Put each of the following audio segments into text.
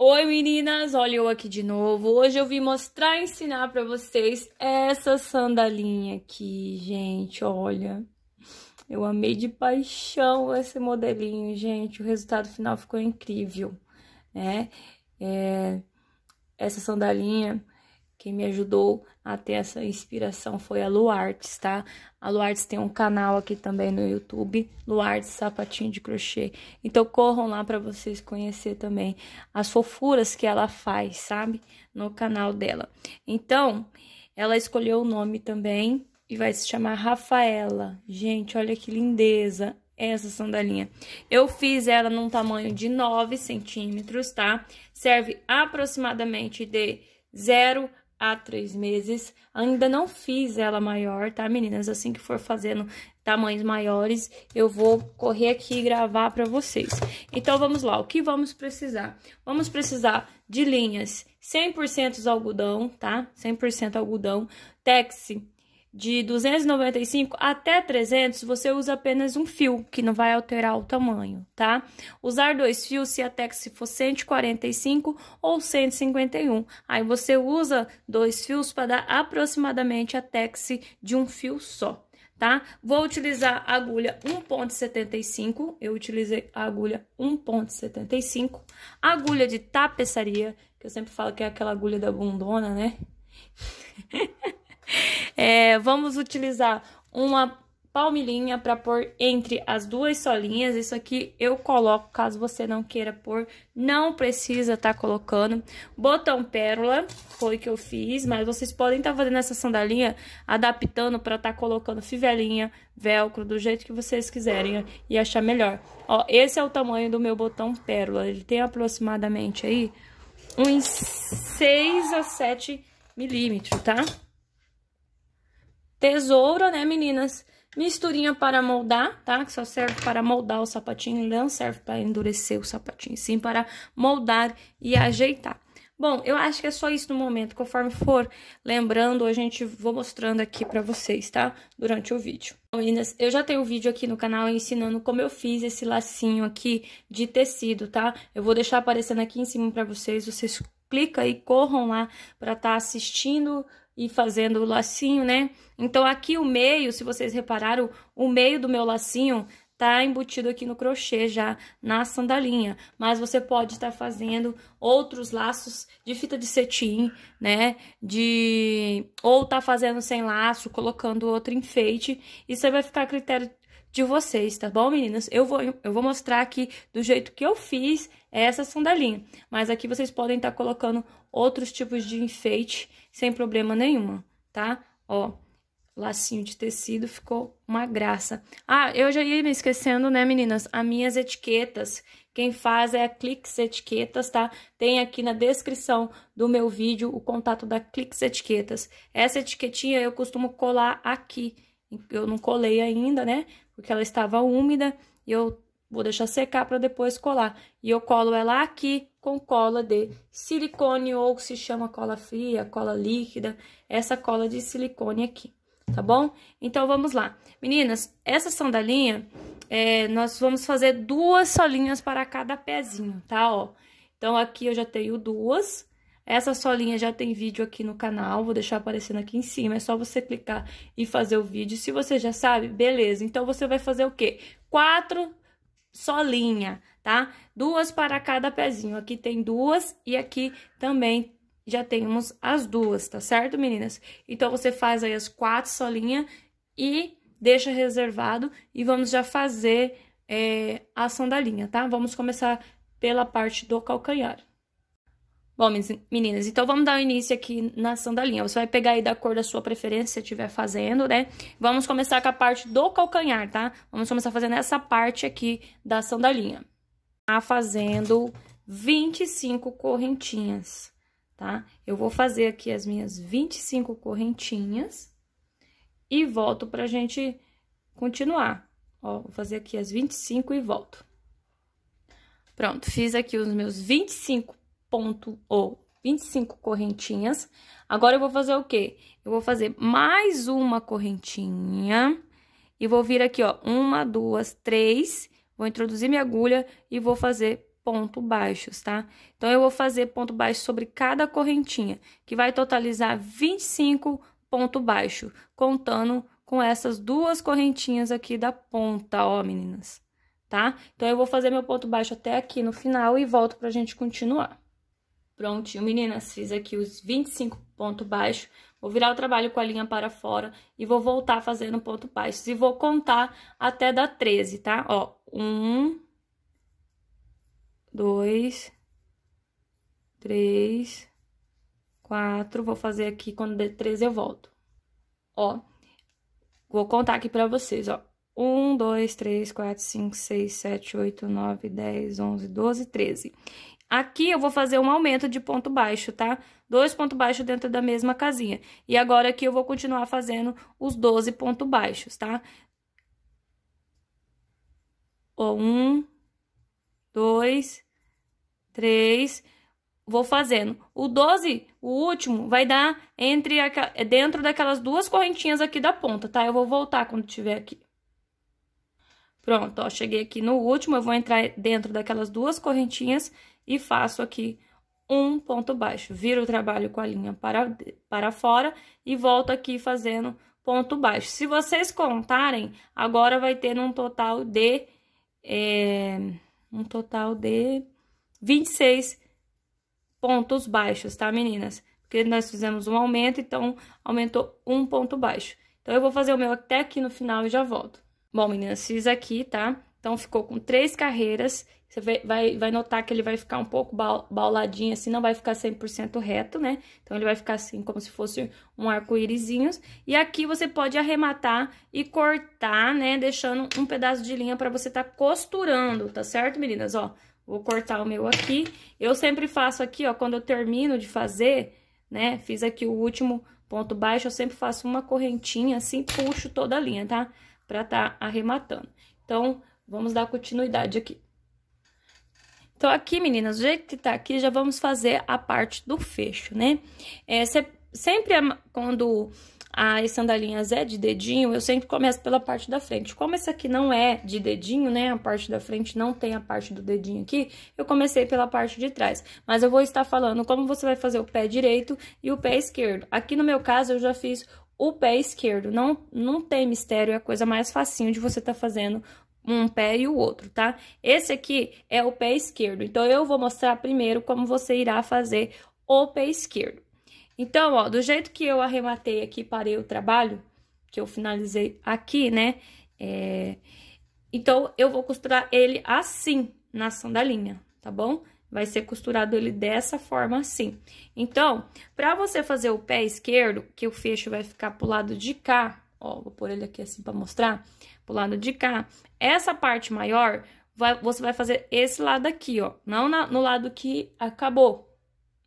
Oi meninas, olha eu aqui de novo. Hoje eu vim mostrar e ensinar pra vocês essa sandalinha aqui, gente, olha. Eu amei de paixão esse modelinho, gente. O resultado final ficou incrível, né? É, essa sandalinha, quem me ajudou a ter essa inspiração foi a Luartes, tá? A Luartes tem um canal aqui também no YouTube, Luartes Sapatinho de Crochê. Então corram lá para vocês conhecer também as fofuras que ela faz, sabe? No canal dela. Então, ela escolheu o nome também e vai se chamar Rafaela. Gente, olha que lindeza essa sandalinha. Eu fiz ela num tamanho de 9 centímetros, tá? Serve aproximadamente de 0 a 3 meses. Ainda não fiz ela maior, tá, meninas? Assim que for fazendo tamanhos maiores, eu vou correr aqui e gravar para vocês. Então, vamos lá. O que vamos precisar? Vamos precisar de linhas 100% algodão, tá? 100% algodão. Texi de 295 até 300, você usa apenas um fio, que não vai alterar o tamanho, tá? Usar dois fios se até que se for 145 ou 151. Aí você usa dois fios para dar aproximadamente a texe de um fio só, tá? Vou utilizar a agulha 1.75, eu utilizei a agulha 1.75, agulha de tapeçaria, que eu sempre falo que é aquela agulha da bundona, né? É, vamos utilizar uma palmilhinha para pôr entre as duas solinhas. Isso aqui eu coloco, caso você não queira pôr, não precisa tá colocando. Botão pérola, foi que eu fiz, mas vocês podem estar tá fazendo essa sandalinha, adaptando para tá colocando fivelinha, velcro, do jeito que vocês quiserem e achar melhor. Ó, esse é o tamanho do meu botão pérola, ele tem aproximadamente aí uns 6 a 7 milímetros, tá? Tesoura, né, meninas? Misturinha para moldar, tá? Que só serve para moldar o sapatinho, não serve para endurecer o sapatinho, sim para moldar e ajeitar. Bom, eu acho que é só isso no momento. Conforme for lembrando, a gente vou mostrando aqui pra vocês, tá? Durante o vídeo. Meninas, eu já tenho um vídeo aqui no canal ensinando como eu fiz esse lacinho aqui de tecido, tá? Eu vou deixar aparecendo aqui em cima pra vocês. Vocês clicam e corram lá pra estar tá assistindo e fazendo o lacinho, né? Então, aqui o meio, se vocês repararam, o meio do meu lacinho tá embutido aqui no crochê já na sandalinha, mas você pode estar tá fazendo outros laços de fita de cetim, né, de ou tá fazendo sem laço, colocando outro enfeite, isso vai ficar a critério de vocês, tá bom, meninas? Eu vou, eu vou mostrar aqui do jeito que eu fiz essa sandalinha, mas aqui vocês podem estar tá colocando outros tipos de enfeite sem problema nenhuma, tá? Ó, lacinho de tecido ficou uma graça. Ah, eu já ia me esquecendo, né, meninas? As minhas etiquetas, quem faz é a Clix Etiquetas, tá? Tem aqui na descrição do meu vídeo o contato da Clix Etiquetas. Essa etiquetinha eu costumo colar aqui. Eu não colei ainda, né? Porque ela estava úmida e eu vou deixar secar para depois colar. E eu colo ela aqui com cola de silicone ou que se chama cola fria, cola líquida, essa cola de silicone aqui, tá bom? Então, vamos lá. Meninas, essa sandalinha, é, nós vamos fazer duas solinhas para cada pezinho, tá? Ó, então, aqui eu já tenho duas. Essa solinha já tem vídeo aqui no canal, vou deixar aparecendo aqui em cima, é só você clicar e fazer o vídeo. Se você já sabe, beleza. Então, você vai fazer o quê? Quatro solinha, tá? Duas para cada pezinho. Aqui tem duas e aqui também já temos as duas, tá certo, meninas? Então, você faz aí as quatro solinhas e deixa reservado e vamos já fazer é, a sandalinha, tá? Vamos começar pela parte do calcanhar. Bom, meninas, então vamos dar o início aqui na sandalinha. Você vai pegar aí da cor da sua preferência, se estiver fazendo, né? Vamos começar com a parte do calcanhar, tá? Vamos começar fazendo essa parte aqui da sandalinha. Tá fazendo 25 correntinhas, tá? Eu vou fazer aqui as minhas 25 correntinhas e volto pra gente continuar. Ó, vou fazer aqui as 25 e volto. Pronto, fiz aqui os meus 25 pontos ou 25 correntinhas. Agora, eu vou fazer o quê? Eu vou fazer mais uma correntinha e vou vir aqui, ó, uma, duas, três, vou introduzir minha agulha e vou fazer ponto baixos, tá? Então, eu vou fazer ponto baixo sobre cada correntinha, que vai totalizar 25 ponto baixo, contando com essas duas correntinhas aqui da ponta, ó, meninas, tá? Então, eu vou fazer meu ponto baixo até aqui no final e volto pra gente continuar. Prontinho, meninas, fiz aqui os 25 ponto baixo, vou virar o trabalho com a linha para fora e vou voltar fazendo ponto baixo. E vou contar até dar 13, tá? Ó, um, dois, três, quatro, vou fazer aqui, quando der 13 eu volto. Ó, Vou contar aqui pra vocês, ó. 1, 2, 3, 4, 5, 6, 7, 8, 9, 10, 11, 12, 13. Aqui eu vou fazer um aumento de ponto baixo, tá? Dois pontos baixos dentro da mesma casinha. E agora aqui eu vou continuar fazendo os 12 pontos baixos, tá? Ó, um, dois, três, vou fazendo. O 12, o último, vai dar entre a, dentro daquelas duas correntinhas aqui da ponta, tá? Eu vou voltar quando tiver aqui. Pronto, ó, cheguei aqui no último, eu vou entrar dentro daquelas duas correntinhas e faço aqui um ponto baixo. Viro o trabalho com a linha para, para fora e volto aqui fazendo ponto baixo. Se vocês contarem, agora vai ter um total de... É, um total de 26 pontos baixos, tá, meninas? Porque nós fizemos um aumento, então aumentou um ponto baixo. Então, eu vou fazer o meu até aqui no final e já volto. Bom, meninas, fiz aqui, tá? Então, ficou com três carreiras. Você vai, vai notar que ele vai ficar um pouco bauladinho, assim, não vai ficar 100% reto, né? Então, ele vai ficar assim, como se fosse um arco-írisinhos. E aqui você pode arrematar e cortar, né? Deixando um pedaço de linha pra você tá costurando, tá certo, meninas? Ó, Vou cortar o meu aqui. Eu sempre faço aqui, ó, quando eu termino de fazer, né? Fiz aqui o último ponto baixo, eu sempre faço uma correntinha assim, puxo toda a linha, tá? Pra tá arrematando. Então, vamos dar continuidade aqui. Então, aqui, meninas, do jeito que tá aqui, já vamos fazer a parte do fecho, né? É, sempre quando as sandalinhas é de dedinho, eu sempre começo pela parte da frente. Como esse aqui não é de dedinho, né, a parte da frente não tem a parte do dedinho aqui, eu comecei pela parte de trás. Mas eu vou estar falando como você vai fazer o pé direito e o pé esquerdo. Aqui no meu caso, eu já fiz o pé esquerdo. Não, não tem mistério, é a coisa mais facinho de você estar tá fazendo um pé e o outro, tá? Esse aqui é o pé esquerdo. Então, eu vou mostrar primeiro como você irá fazer o pé esquerdo. Então, ó, do jeito que eu arrematei aqui, parei o trabalho, que eu finalizei aqui, né? É... Então, eu vou costurar ele assim, na sandalinha, tá bom? Vai ser costurado ele dessa forma assim. Então, pra você fazer o pé esquerdo, que o fecho vai ficar pro lado de cá, ó, vou pôr ele aqui assim pra mostrar, pro lado de cá. Essa parte maior, vai, você vai fazer esse lado aqui, ó, não na, no lado que acabou,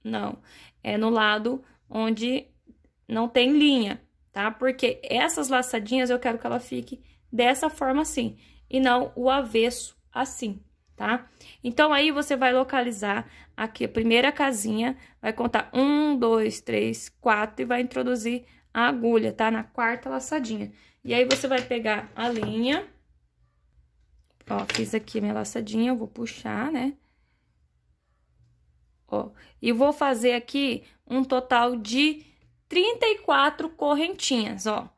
não. É no lado onde não tem linha, tá? Porque essas laçadinhas eu quero que ela fique dessa forma assim, e não o avesso assim, tá? Então, aí você vai localizar aqui a primeira casinha, vai contar um, dois, três, quatro e vai introduzir a agulha, tá? Na quarta laçadinha. E aí, você vai pegar a linha, ó, fiz aqui minha laçadinha, eu vou puxar, né? Ó, e vou fazer aqui um total de 34 correntinhas, ó.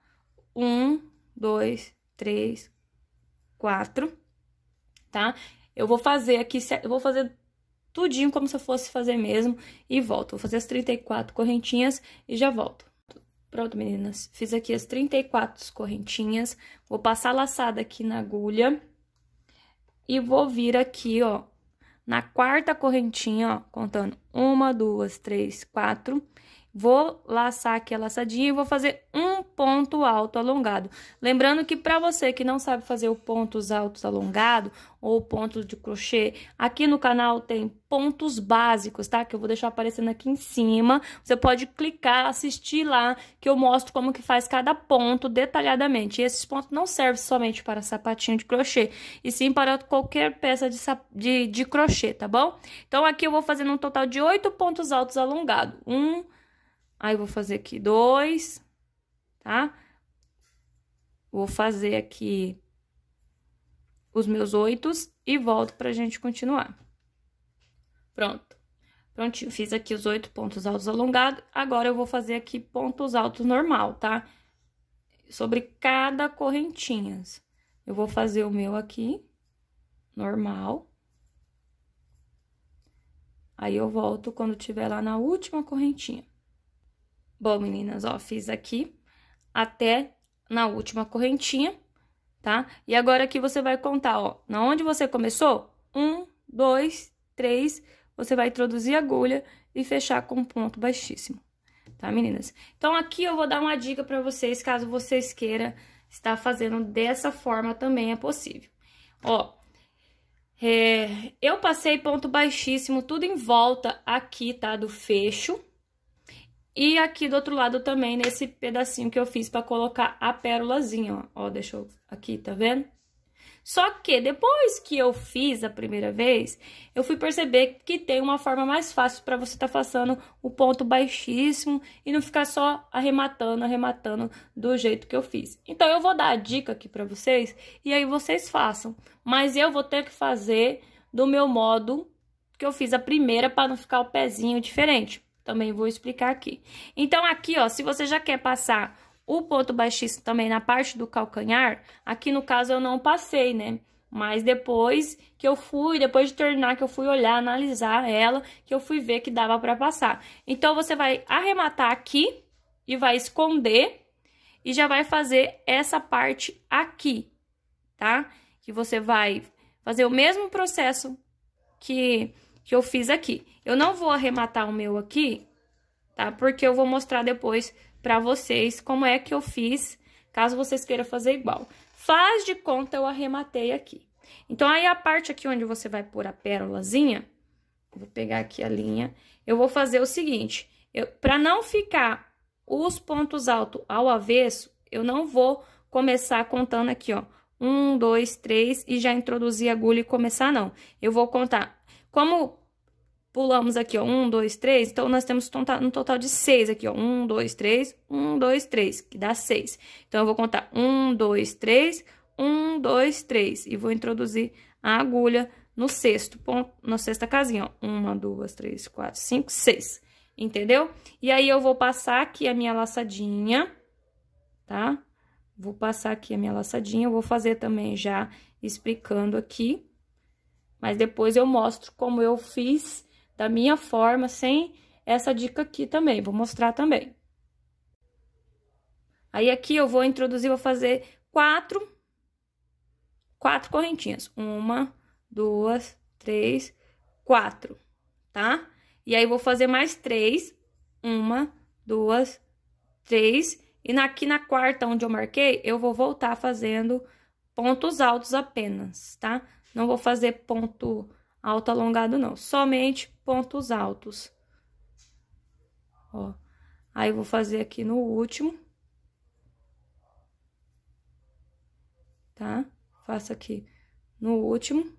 Um, dois, três, quatro, tá? Eu vou fazer aqui, eu vou fazer tudinho como se eu fosse fazer mesmo e volto. Vou fazer as 34 correntinhas e já volto. Pronto, meninas. Fiz aqui as 34 correntinhas. Vou passar laçada aqui na agulha. E vou vir aqui, ó, na quarta correntinha, ó, contando uma, duas, três, quatro, vou laçar aqui a laçadinha e vou fazer um ponto alto alongado. Lembrando que para você que não sabe fazer o pontos altos alongado ou pontos de crochê, aqui no canal tem pontos básicos, tá? Que eu vou deixar aparecendo aqui em cima. Você pode clicar, assistir lá, que eu mostro como que faz cada ponto detalhadamente. E esses pontos não servem somente para sapatinho de crochê, e sim para qualquer peça de, de, de crochê, tá bom? Então, aqui eu vou fazer um total de oito pontos altos alongados. Um, Aí, vou fazer aqui dois, tá? Vou fazer aqui os meus oitos e volto pra gente continuar. Pronto. Prontinho, fiz aqui os oito pontos altos alongados. Agora, eu vou fazer aqui pontos altos normal, tá? Sobre cada correntinhas. Eu vou fazer o meu aqui, normal. Aí, eu volto quando tiver lá na última correntinha. Bom, meninas, ó, fiz aqui até na última correntinha, tá? E agora aqui você vai contar, ó, na onde você começou, um, dois, três, você vai introduzir a agulha e fechar com um ponto baixíssimo, tá, meninas? Então, aqui eu vou dar uma dica pra vocês, caso vocês queiram estar fazendo dessa forma também é possível. Ó, é, eu passei ponto baixíssimo tudo em volta aqui, tá, do fecho, e aqui do outro lado também, nesse pedacinho que eu fiz pra colocar a pérolazinha, ó. Ó, deixa eu... Aqui, tá vendo? Só que depois que eu fiz a primeira vez, eu fui perceber que tem uma forma mais fácil para você estar tá passando o ponto baixíssimo e não ficar só arrematando, arrematando do jeito que eu fiz. Então, eu vou dar a dica aqui para vocês e aí vocês façam. Mas eu vou ter que fazer do meu modo que eu fiz a primeira para não ficar o pezinho diferente. Também vou explicar aqui. Então, aqui, ó, se você já quer passar o ponto baixíssimo também na parte do calcanhar, aqui no caso eu não passei, né? Mas depois que eu fui, depois de terminar, que eu fui olhar, analisar ela, que eu fui ver que dava pra passar. Então, você vai arrematar aqui e vai esconder e já vai fazer essa parte aqui, tá? Que você vai fazer o mesmo processo que que eu fiz aqui. Eu não vou arrematar o meu aqui, tá? Porque eu vou mostrar depois pra vocês como é que eu fiz, caso vocês queiram fazer igual. Faz de conta, eu arrematei aqui. Então, aí a parte aqui onde você vai pôr a pérolazinha, vou pegar aqui a linha, eu vou fazer o seguinte, eu, pra não ficar os pontos altos ao avesso, eu não vou começar contando aqui, ó, um, dois, três, e já introduzir a agulha e começar, não. Eu vou contar como pulamos aqui, ó, um, dois, três, então nós temos um total de seis aqui, ó, um, dois, três, um, dois, três, que dá seis. Então, eu vou contar um, dois, três, um, dois, três, e vou introduzir a agulha no sexto ponto, na sexta casinha, ó, uma, duas, três, quatro, cinco, seis, entendeu? E aí, eu vou passar aqui a minha laçadinha, tá? Vou passar aqui a minha laçadinha, eu vou fazer também já explicando aqui, mas depois eu mostro como eu fiz da minha forma, sem essa dica aqui também, vou mostrar também. Aí, aqui eu vou introduzir, vou fazer quatro, quatro correntinhas. Uma, duas, três, quatro, tá? E aí, vou fazer mais três, uma, duas, três, e aqui na quarta, onde eu marquei, eu vou voltar fazendo pontos altos apenas, tá? Não vou fazer ponto alto alongado, não. Somente pontos altos. Ó. Aí, vou fazer aqui no último. Tá? Faço aqui no último.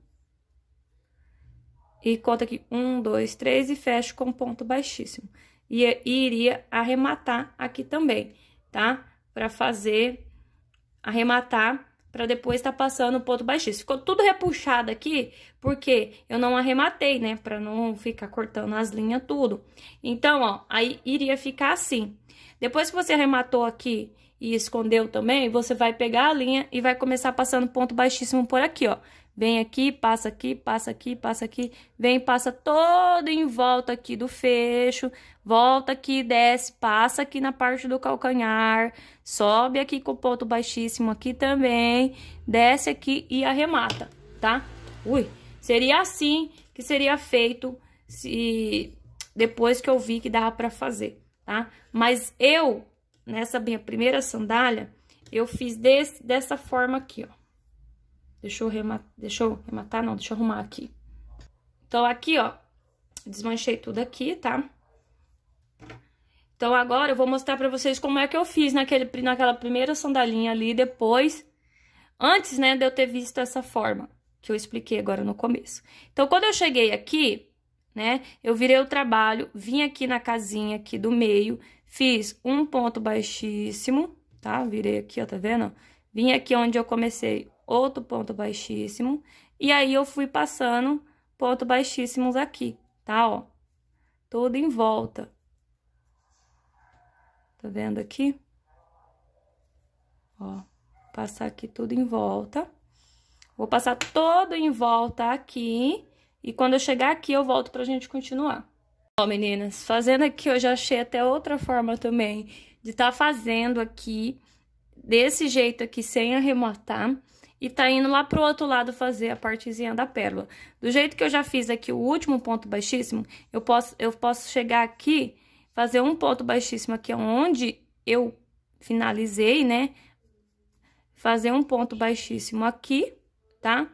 E conta aqui um, dois, três e fecho com ponto baixíssimo. E, e iria arrematar aqui também, tá? Pra fazer, arrematar para depois estar tá passando o ponto baixíssimo. Ficou tudo repuxado aqui, porque eu não arrematei, né? Para não ficar cortando as linhas tudo. Então, ó, aí iria ficar assim. Depois que você arrematou aqui e escondeu também, você vai pegar a linha e vai começar passando ponto baixíssimo por aqui, ó. Vem aqui, passa aqui, passa aqui, passa aqui, vem, passa todo em volta aqui do fecho, volta aqui, desce, passa aqui na parte do calcanhar, sobe aqui com ponto baixíssimo aqui também, desce aqui e arremata, tá? Ui, seria assim que seria feito se depois que eu vi que dava pra fazer, tá? Mas eu, nessa minha primeira sandália, eu fiz desse, dessa forma aqui, ó. Deixa eu, rematar, deixa eu rematar, não, deixa eu arrumar aqui. Então, aqui, ó, desmanchei tudo aqui, tá? Então, agora eu vou mostrar pra vocês como é que eu fiz naquele, naquela primeira sandalinha ali, depois, antes, né, de eu ter visto essa forma, que eu expliquei agora no começo. Então, quando eu cheguei aqui, né, eu virei o trabalho, vim aqui na casinha aqui do meio, fiz um ponto baixíssimo, tá? Virei aqui, ó, tá vendo? Vim aqui onde eu comecei outro ponto baixíssimo, e aí eu fui passando ponto baixíssimos aqui, tá, ó? Tudo em volta. Tá vendo aqui? Ó, passar aqui tudo em volta. Vou passar todo em volta aqui, e quando eu chegar aqui, eu volto pra gente continuar. Ó, meninas, fazendo aqui, eu já achei até outra forma também de estar tá fazendo aqui, desse jeito aqui, sem arrematar, e tá indo lá pro outro lado fazer a partezinha da pérola. Do jeito que eu já fiz aqui o último ponto baixíssimo, eu posso, eu posso chegar aqui fazer um ponto baixíssimo aqui onde eu finalizei, né? Fazer um ponto baixíssimo aqui, tá?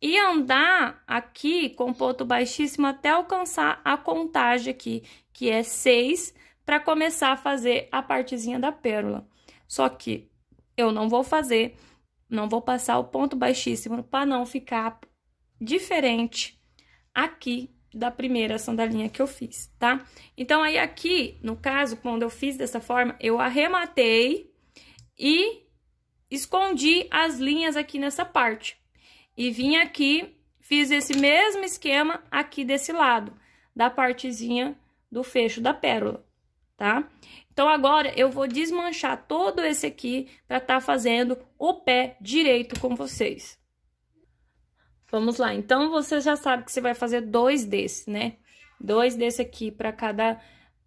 E andar aqui com ponto baixíssimo até alcançar a contagem aqui, que é seis, para começar a fazer a partezinha da pérola. Só que eu não vou fazer, não vou passar o ponto baixíssimo para não ficar diferente aqui da primeira sandalinha que eu fiz, tá? Então, aí aqui, no caso, quando eu fiz dessa forma, eu arrematei e escondi as linhas aqui nessa parte. E vim aqui, fiz esse mesmo esquema aqui desse lado, da partezinha do fecho da pérola, tá? Então, agora, eu vou desmanchar todo esse aqui para estar tá fazendo o pé direito com vocês. Vamos lá, então você já sabe que você vai fazer dois desses, né? Dois desse aqui para cada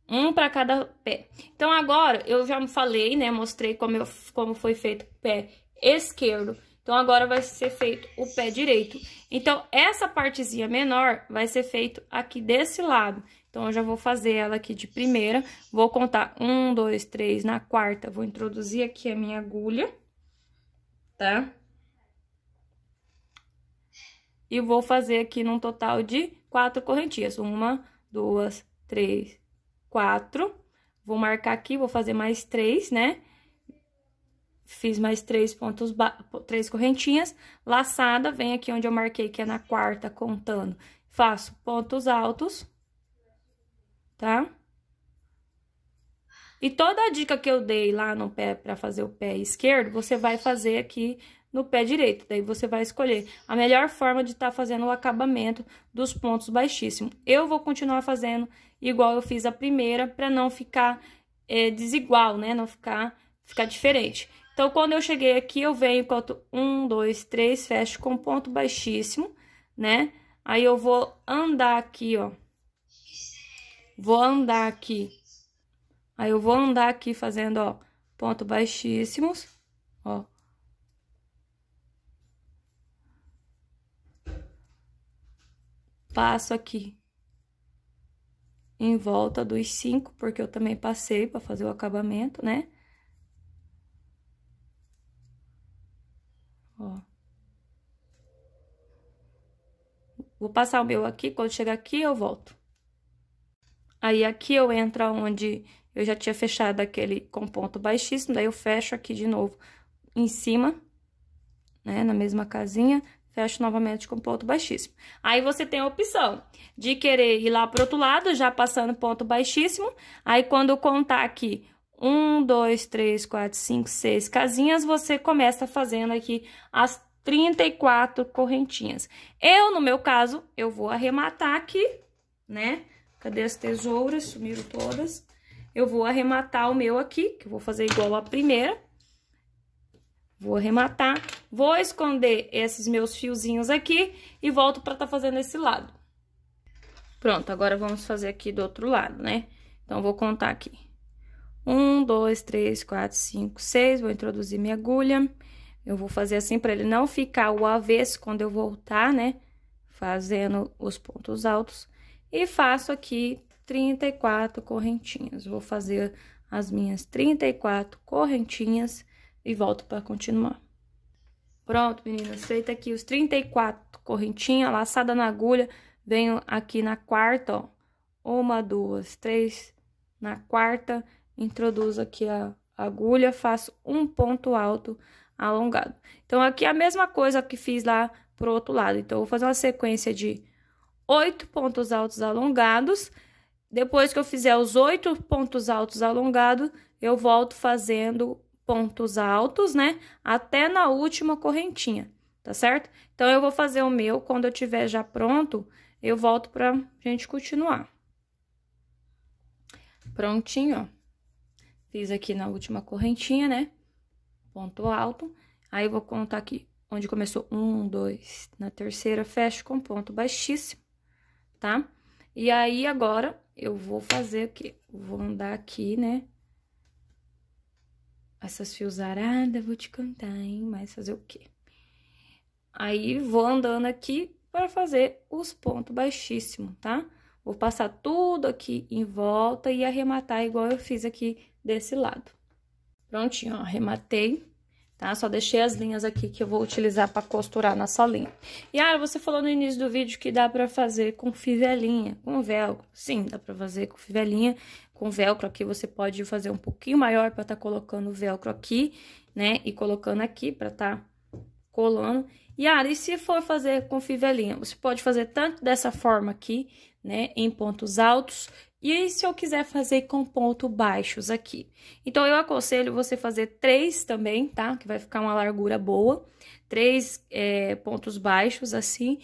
um para cada pé. Então agora eu já falei, né, mostrei como eu, como foi feito o pé esquerdo. Então agora vai ser feito o pé direito. Então essa partezinha menor vai ser feito aqui desse lado. Então eu já vou fazer ela aqui de primeira, vou contar um, dois, três, na quarta vou introduzir aqui a minha agulha, tá? E vou fazer aqui num total de quatro correntinhas. Uma, duas, três, quatro. Vou marcar aqui, vou fazer mais três, né? Fiz mais três pontos, três correntinhas. Laçada, vem aqui onde eu marquei, que é na quarta, contando. Faço pontos altos, tá? E toda a dica que eu dei lá no pé, para fazer o pé esquerdo, você vai fazer aqui no pé direito. Daí você vai escolher a melhor forma de estar tá fazendo o acabamento dos pontos baixíssimos. Eu vou continuar fazendo igual eu fiz a primeira, para não ficar é, desigual, né? Não ficar, ficar diferente. Então, quando eu cheguei aqui, eu venho, conto um, dois, três, fecho com ponto baixíssimo, né? Aí, eu vou andar aqui, ó. Vou andar aqui. Aí, eu vou andar aqui fazendo, ó, ponto baixíssimos, ó. passo aqui em volta dos cinco, porque eu também passei para fazer o acabamento, né? Ó. Vou passar o meu aqui, quando chegar aqui eu volto. Aí, aqui eu entro onde eu já tinha fechado aquele com ponto baixíssimo, daí eu fecho aqui de novo em cima, né, na mesma casinha, fecho novamente com ponto baixíssimo. Aí, você tem a opção de querer ir lá pro outro lado, já passando ponto baixíssimo. Aí, quando contar aqui um, dois, três, quatro, cinco, seis casinhas, você começa fazendo aqui as 34 correntinhas. Eu, no meu caso, eu vou arrematar aqui, né? Cadê as tesouras? Sumiram todas. Eu vou arrematar o meu aqui, que eu vou fazer igual a primeira. Vou arrematar, vou esconder esses meus fiozinhos aqui e volto para tá fazendo esse lado. Pronto, agora vamos fazer aqui do outro lado, né? Então, vou contar aqui. Um, dois, três, quatro, cinco, seis. Vou introduzir minha agulha. Eu vou fazer assim para ele não ficar o avesso quando eu voltar, né? Fazendo os pontos altos. E faço aqui 34 correntinhas. Vou fazer as minhas 34 correntinhas e volto para continuar. Pronto, meninas, feita aqui os 34 correntinhas, laçada na agulha, venho aqui na quarta, ó. Uma, duas, três, na quarta, introduzo aqui a agulha, faço um ponto alto alongado. Então, aqui é a mesma coisa que fiz lá pro outro lado. Então, vou fazer uma sequência de oito pontos altos alongados. Depois que eu fizer os oito pontos altos alongados, eu volto fazendo pontos altos, né? Até na última correntinha, tá certo? Então, eu vou fazer o meu, quando eu tiver já pronto, eu volto pra gente continuar. Prontinho, ó. Fiz aqui na última correntinha, né? Ponto alto. Aí, eu vou contar aqui onde começou um, dois. Na terceira, fecho com ponto baixíssimo, tá? E aí, agora, eu vou fazer o quê? Vou andar aqui, né? Essas fios aradas, vou te cantar, hein? Mas fazer o quê? Aí, vou andando aqui para fazer os pontos baixíssimos, tá? Vou passar tudo aqui em volta e arrematar igual eu fiz aqui desse lado. Prontinho, ó, arrematei, tá? Só deixei as linhas aqui que eu vou utilizar para costurar na solinha. E, ah, você falou no início do vídeo que dá para fazer com fivelinha, com velcro. Sim, dá para fazer com fivelinha, com velcro aqui você pode fazer um pouquinho maior para tá colocando o velcro aqui, né? E colocando aqui para tá colando. E, ah, e se for fazer com fivelinha? Você pode fazer tanto dessa forma aqui, né? Em pontos altos, e se eu quiser fazer com pontos baixos aqui? Então, eu aconselho você fazer três também, tá? Que vai ficar uma largura boa. Três é, pontos baixos, assim.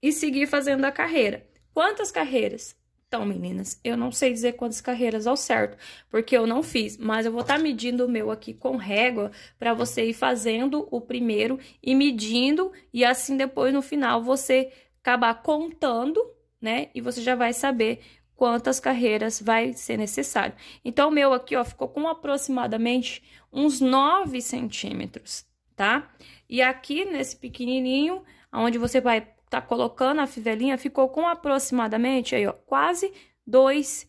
E seguir fazendo a carreira. Quantas carreiras? Então, meninas, eu não sei dizer quantas carreiras ao certo, porque eu não fiz, mas eu vou estar tá medindo o meu aqui com régua para você ir fazendo o primeiro e medindo, e assim depois no final você acabar contando, né? E você já vai saber quantas carreiras vai ser necessário. Então, o meu aqui, ó, ficou com aproximadamente uns 9 centímetros, tá? E aqui, nesse pequenininho, onde você vai tá colocando a fivelinha, ficou com aproximadamente, aí, ó, quase 2,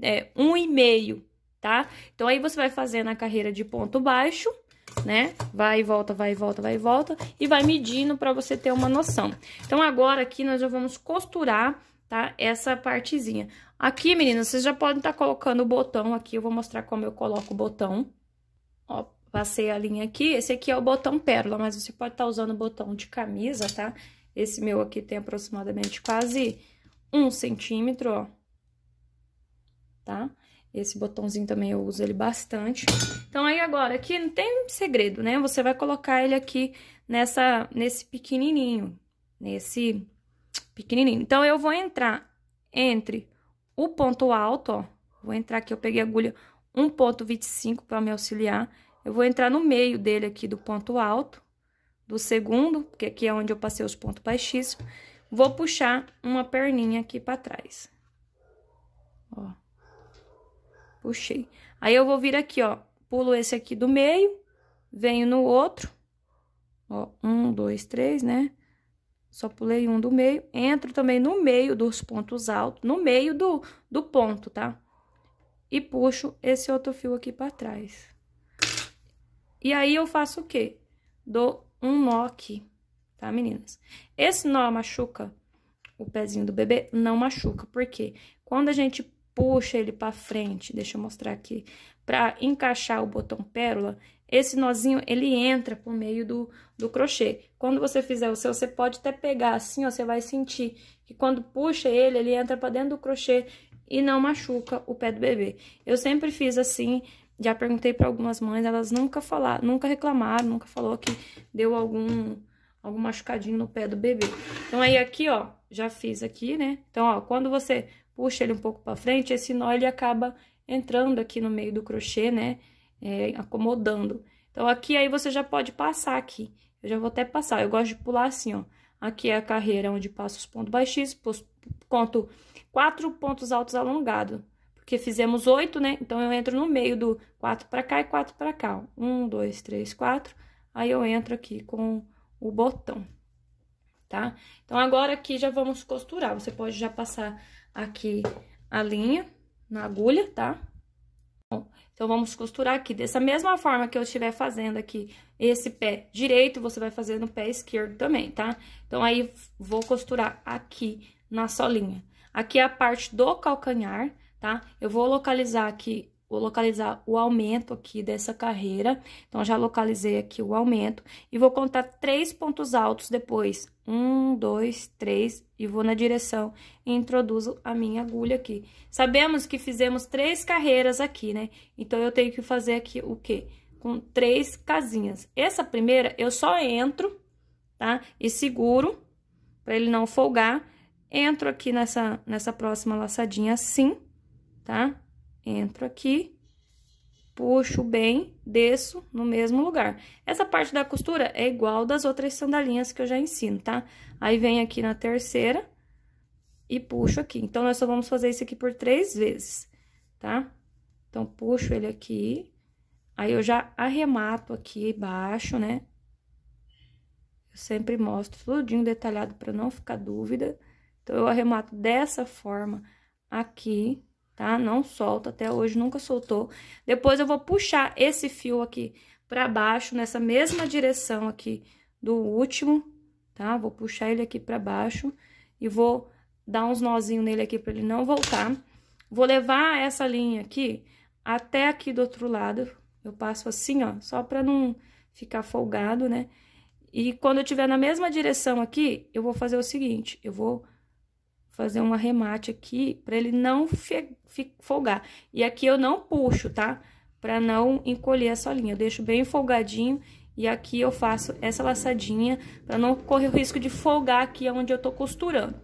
é, um e meio, tá? Então, aí você vai fazendo a carreira de ponto baixo, né? Vai e volta, vai e volta, vai e volta, e vai medindo para você ter uma noção. Então, agora aqui nós já vamos costurar tá? Essa partezinha. Aqui, meninas, vocês já podem estar tá colocando o botão aqui, eu vou mostrar como eu coloco o botão. Ó, passei a linha aqui, esse aqui é o botão pérola, mas você pode estar tá usando o botão de camisa, tá? Esse meu aqui tem aproximadamente quase um centímetro, ó. Tá? Esse botãozinho também eu uso ele bastante. Então, aí agora, aqui não tem segredo, né? Você vai colocar ele aqui nessa, nesse pequenininho, nesse pequenininho. Então, eu vou entrar entre o ponto alto, ó. Vou entrar aqui, eu peguei a agulha 1.25 para me auxiliar. Eu vou entrar no meio dele aqui do ponto alto, do segundo, porque aqui é onde eu passei os pontos baixíssimos. Vou puxar uma perninha aqui para trás. Ó. Puxei. Aí, eu vou vir aqui, ó. Pulo esse aqui do meio, venho no outro. Ó, um, dois, três, né? Só pulei um do meio, entro também no meio dos pontos altos, no meio do, do ponto, tá? E puxo esse outro fio aqui pra trás. E aí, eu faço o quê? Dou um nó aqui, tá, meninas? Esse nó machuca o pezinho do bebê? Não machuca, porque quando a gente puxa ele pra frente, deixa eu mostrar aqui, pra encaixar o botão pérola, esse nozinho, ele entra por meio do, do crochê. Quando você fizer o seu, você pode até pegar assim, ó, você vai sentir que quando puxa ele, ele entra para dentro do crochê e não machuca o pé do bebê. Eu sempre fiz assim, já perguntei para algumas mães, elas nunca falaram, nunca reclamaram, nunca falou que deu algum algum machucadinho no pé do bebê. Então aí aqui, ó, já fiz aqui, né? Então, ó, quando você puxa ele um pouco para frente, esse nó ele acaba entrando aqui no meio do crochê, né? É, acomodando. Então, aqui aí você já pode passar aqui. Eu já vou até passar. Eu gosto de pular assim, ó. Aqui é a carreira onde passo os pontos baixíssimos, conto quatro pontos altos alongados. Porque fizemos oito, né? Então, eu entro no meio do quatro pra cá e quatro pra cá. Ó. Um, dois, três, quatro. Aí, eu entro aqui com o botão, tá? Então, agora aqui já vamos costurar. Você pode já passar aqui a linha na agulha, tá? Então, vamos costurar aqui. Dessa mesma forma que eu estiver fazendo aqui esse pé direito, você vai fazer no pé esquerdo também, tá? Então, aí, vou costurar aqui na solinha. Aqui é a parte do calcanhar, tá? Eu vou localizar aqui vou localizar o aumento aqui dessa carreira. Então, já localizei aqui o aumento. E vou contar três pontos altos depois. Um, dois, três. E vou na direção e introduzo a minha agulha aqui. Sabemos que fizemos três carreiras aqui, né? Então, eu tenho que fazer aqui o quê? Com três casinhas. Essa primeira, eu só entro, tá? E seguro, pra ele não folgar. Entro aqui nessa, nessa próxima laçadinha assim, tá? Entro aqui, puxo bem, desço no mesmo lugar. Essa parte da costura é igual das outras sandalinhas que eu já ensino, tá? Aí, vem aqui na terceira e puxo aqui. Então, nós só vamos fazer isso aqui por três vezes, tá? Então, puxo ele aqui, aí eu já arremato aqui embaixo, né? Eu sempre mostro tudinho detalhado para não ficar dúvida. Então, eu arremato dessa forma aqui, tá? Não solta, até hoje nunca soltou. Depois eu vou puxar esse fio aqui pra baixo, nessa mesma direção aqui do último, tá? Vou puxar ele aqui pra baixo e vou dar uns nozinhos nele aqui pra ele não voltar. Vou levar essa linha aqui até aqui do outro lado. Eu passo assim, ó, só pra não ficar folgado, né? E quando eu tiver na mesma direção aqui, eu vou fazer o seguinte, eu vou fazer um arremate aqui para ele não folgar. E aqui eu não puxo, tá? Para não encolher a solinha. Eu deixo bem folgadinho e aqui eu faço essa laçadinha para não correr o risco de folgar aqui onde eu tô costurando.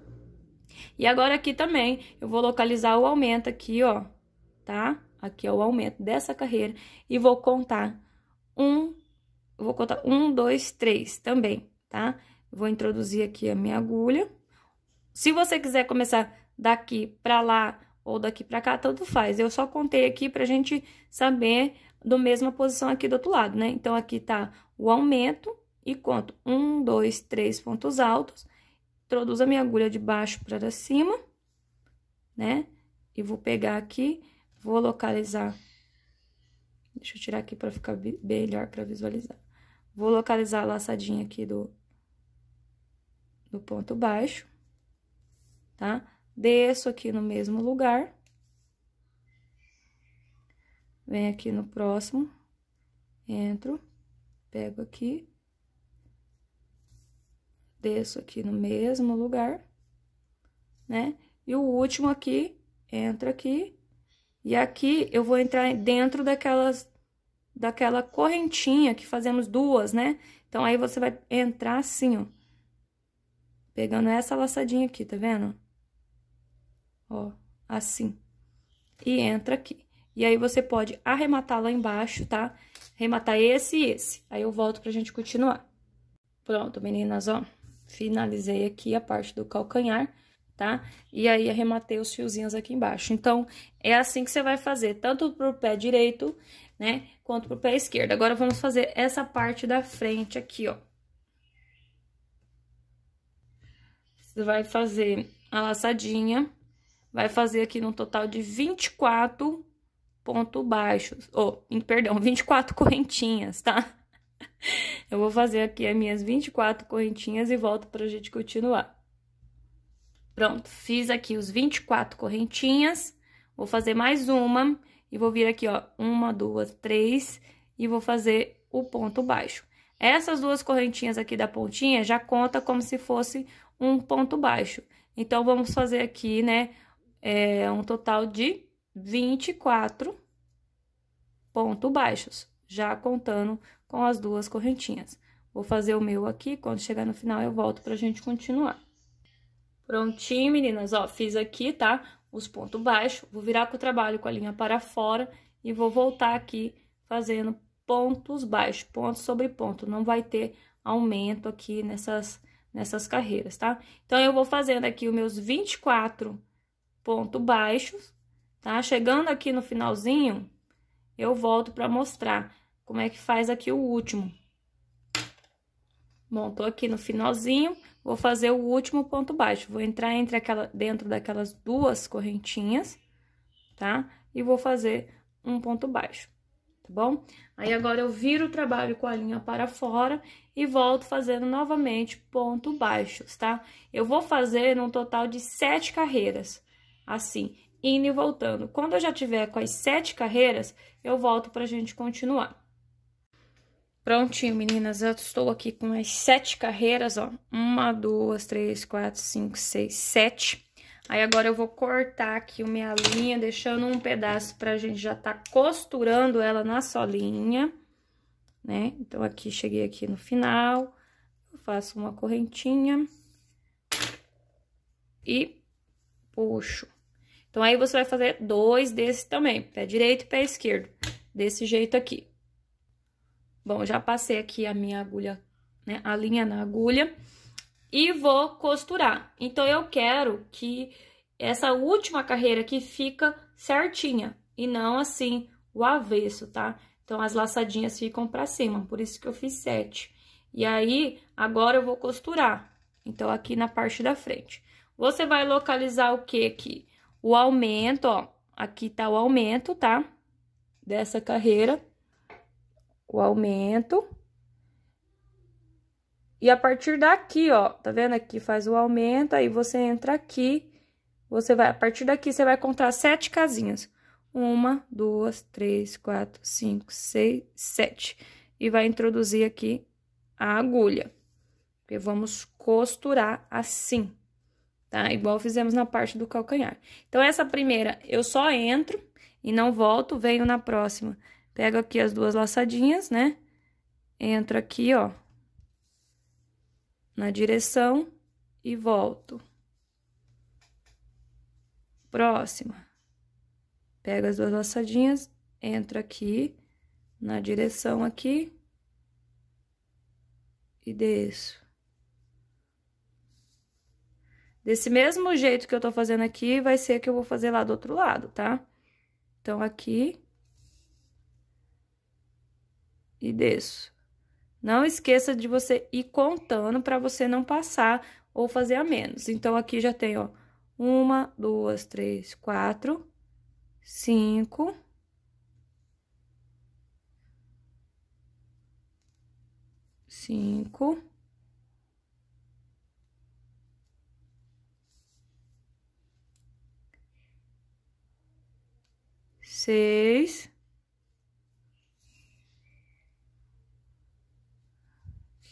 E agora aqui também eu vou localizar o aumento aqui, ó, tá? Aqui é o aumento dessa carreira e vou contar um, vou contar um, dois, três também, tá? Vou introduzir aqui a minha agulha. Se você quiser começar daqui para lá ou daqui para cá, tanto faz. Eu só contei aqui pra gente saber do mesma posição aqui do outro lado, né? Então, aqui tá o aumento e conto um, dois, três pontos altos. Introduzo a minha agulha de baixo para cima, né? E vou pegar aqui, vou localizar. Deixa eu tirar aqui para ficar melhor para visualizar. Vou localizar a laçadinha aqui do, do ponto baixo tá? Desço aqui no mesmo lugar. Venho aqui no próximo, entro, pego aqui. Desço aqui no mesmo lugar, né? E o último aqui, entra aqui. E aqui eu vou entrar dentro daquelas daquela correntinha que fazemos duas, né? Então, aí você vai entrar assim, ó. Pegando essa laçadinha aqui, tá vendo? Ó, assim. E entra aqui. E aí, você pode arrematar lá embaixo, tá? Arrematar esse e esse. Aí, eu volto pra gente continuar. Pronto, meninas, ó. Finalizei aqui a parte do calcanhar, tá? E aí, arrematei os fiozinhos aqui embaixo. Então, é assim que você vai fazer, tanto pro pé direito, né? Quanto pro pé esquerdo. Agora, vamos fazer essa parte da frente aqui, ó. Você vai fazer a laçadinha vai fazer aqui no total de 24 pontos baixos, ou, oh, perdão, 24 correntinhas, tá? Eu vou fazer aqui as minhas 24 correntinhas e volto pra gente continuar. Pronto, fiz aqui os 24 correntinhas, vou fazer mais uma e vou vir aqui, ó, uma, duas, três e vou fazer o ponto baixo. Essas duas correntinhas aqui da pontinha já conta como se fosse um ponto baixo. Então, vamos fazer aqui, né, é um total de 24 pontos baixos, já contando com as duas correntinhas. Vou fazer o meu aqui, quando chegar no final eu volto pra gente continuar. Prontinho, meninas, ó, fiz aqui, tá? Os pontos baixos, vou virar com o trabalho com a linha para fora e vou voltar aqui fazendo pontos baixos, ponto sobre ponto, não vai ter aumento aqui nessas, nessas carreiras, tá? Então, eu vou fazendo aqui os meus 24 ponto baixos, tá? Chegando aqui no finalzinho, eu volto para mostrar como é que faz aqui o último. Bom, tô aqui no finalzinho, vou fazer o último ponto baixo. Vou entrar entre aquela, dentro daquelas duas correntinhas, tá? E vou fazer um ponto baixo, tá bom? Aí, agora, eu viro o trabalho com a linha para fora e volto fazendo novamente ponto baixos, tá? Eu vou fazer um total de sete carreiras, assim, indo e voltando. Quando eu já tiver com as sete carreiras, eu volto pra gente continuar. Prontinho, meninas, eu estou aqui com as sete carreiras, ó. Uma, duas, três, quatro, cinco, seis, sete. Aí, agora eu vou cortar aqui a minha linha, deixando um pedaço pra gente já tá costurando ela na solinha, né? Então, aqui, cheguei aqui no final, eu faço uma correntinha e puxo. Então, aí, você vai fazer dois desses também, pé direito e pé esquerdo, desse jeito aqui. Bom, já passei aqui a minha agulha, né, a linha na agulha, e vou costurar. Então, eu quero que essa última carreira aqui fica certinha, e não assim, o avesso, tá? Então, as laçadinhas ficam pra cima, por isso que eu fiz sete. E aí, agora eu vou costurar. Então, aqui na parte da frente. Você vai localizar o que aqui? O aumento, ó. Aqui tá o aumento, tá? Dessa carreira o aumento. E a partir daqui, ó, tá vendo aqui? Faz o aumento, aí você entra aqui, você vai, a partir daqui, você vai contar sete casinhas. Uma, duas, três, quatro, cinco, seis, sete. E vai introduzir aqui a agulha. E vamos costurar assim, tá? Igual fizemos na parte do calcanhar. Então, essa primeira, eu só entro e não volto, venho na próxima Pego aqui as duas laçadinhas, né? Entro aqui, ó, na direção e volto. Próxima. Pego as duas laçadinhas, entro aqui, na direção aqui e desço. Desse mesmo jeito que eu tô fazendo aqui, vai ser que eu vou fazer lá do outro lado, tá? Então, aqui e desço. Não esqueça de você ir contando para você não passar ou fazer a menos. Então, aqui já tem, ó, uma, duas, três, quatro, cinco. Cinco. Seis.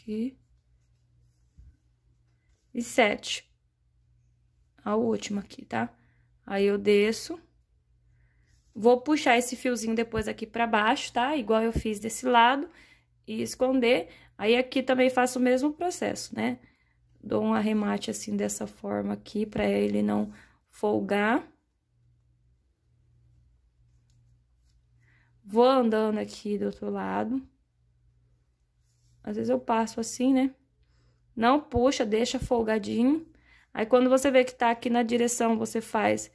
aqui. E sete. A última aqui, tá? Aí, eu desço. Vou puxar esse fiozinho depois aqui pra baixo, tá? Igual eu fiz desse lado. E esconder. Aí, aqui também faço o mesmo processo, né? Dou um arremate assim, dessa forma aqui, pra ele não folgar. Vou andando aqui do outro lado. Às vezes eu passo assim, né? Não puxa, deixa folgadinho. Aí, quando você vê que tá aqui na direção, você faz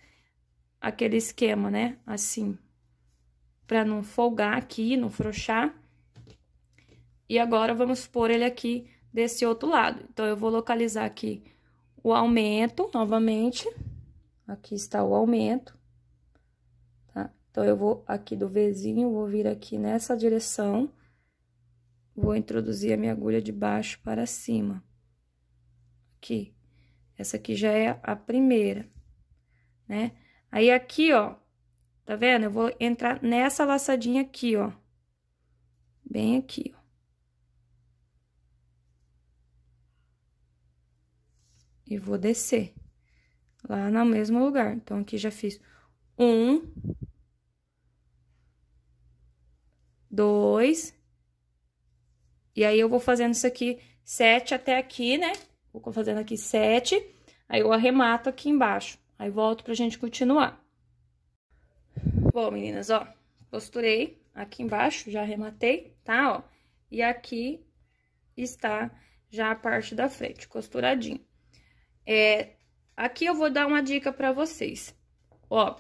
aquele esquema, né? Assim, pra não folgar aqui, não frouxar. E agora, vamos pôr ele aqui desse outro lado. Então, eu vou localizar aqui o aumento, novamente. Aqui está o aumento? Então, eu vou aqui do Vzinho, vou vir aqui nessa direção Vou introduzir a minha agulha de baixo para cima. Aqui. Essa aqui já é a primeira, né? Aí, aqui, ó, tá vendo? Eu vou entrar nessa laçadinha aqui, ó. Bem aqui, ó. E vou descer lá no mesmo lugar. Então, aqui já fiz um, dois e aí, eu vou fazendo isso aqui sete até aqui, né? Vou fazendo aqui sete, aí eu arremato aqui embaixo. Aí, volto pra gente continuar. Bom, meninas, ó, costurei aqui embaixo, já arrematei, tá, ó? E aqui está já a parte da frente, costuradinho. É, aqui eu vou dar uma dica pra vocês. Ó,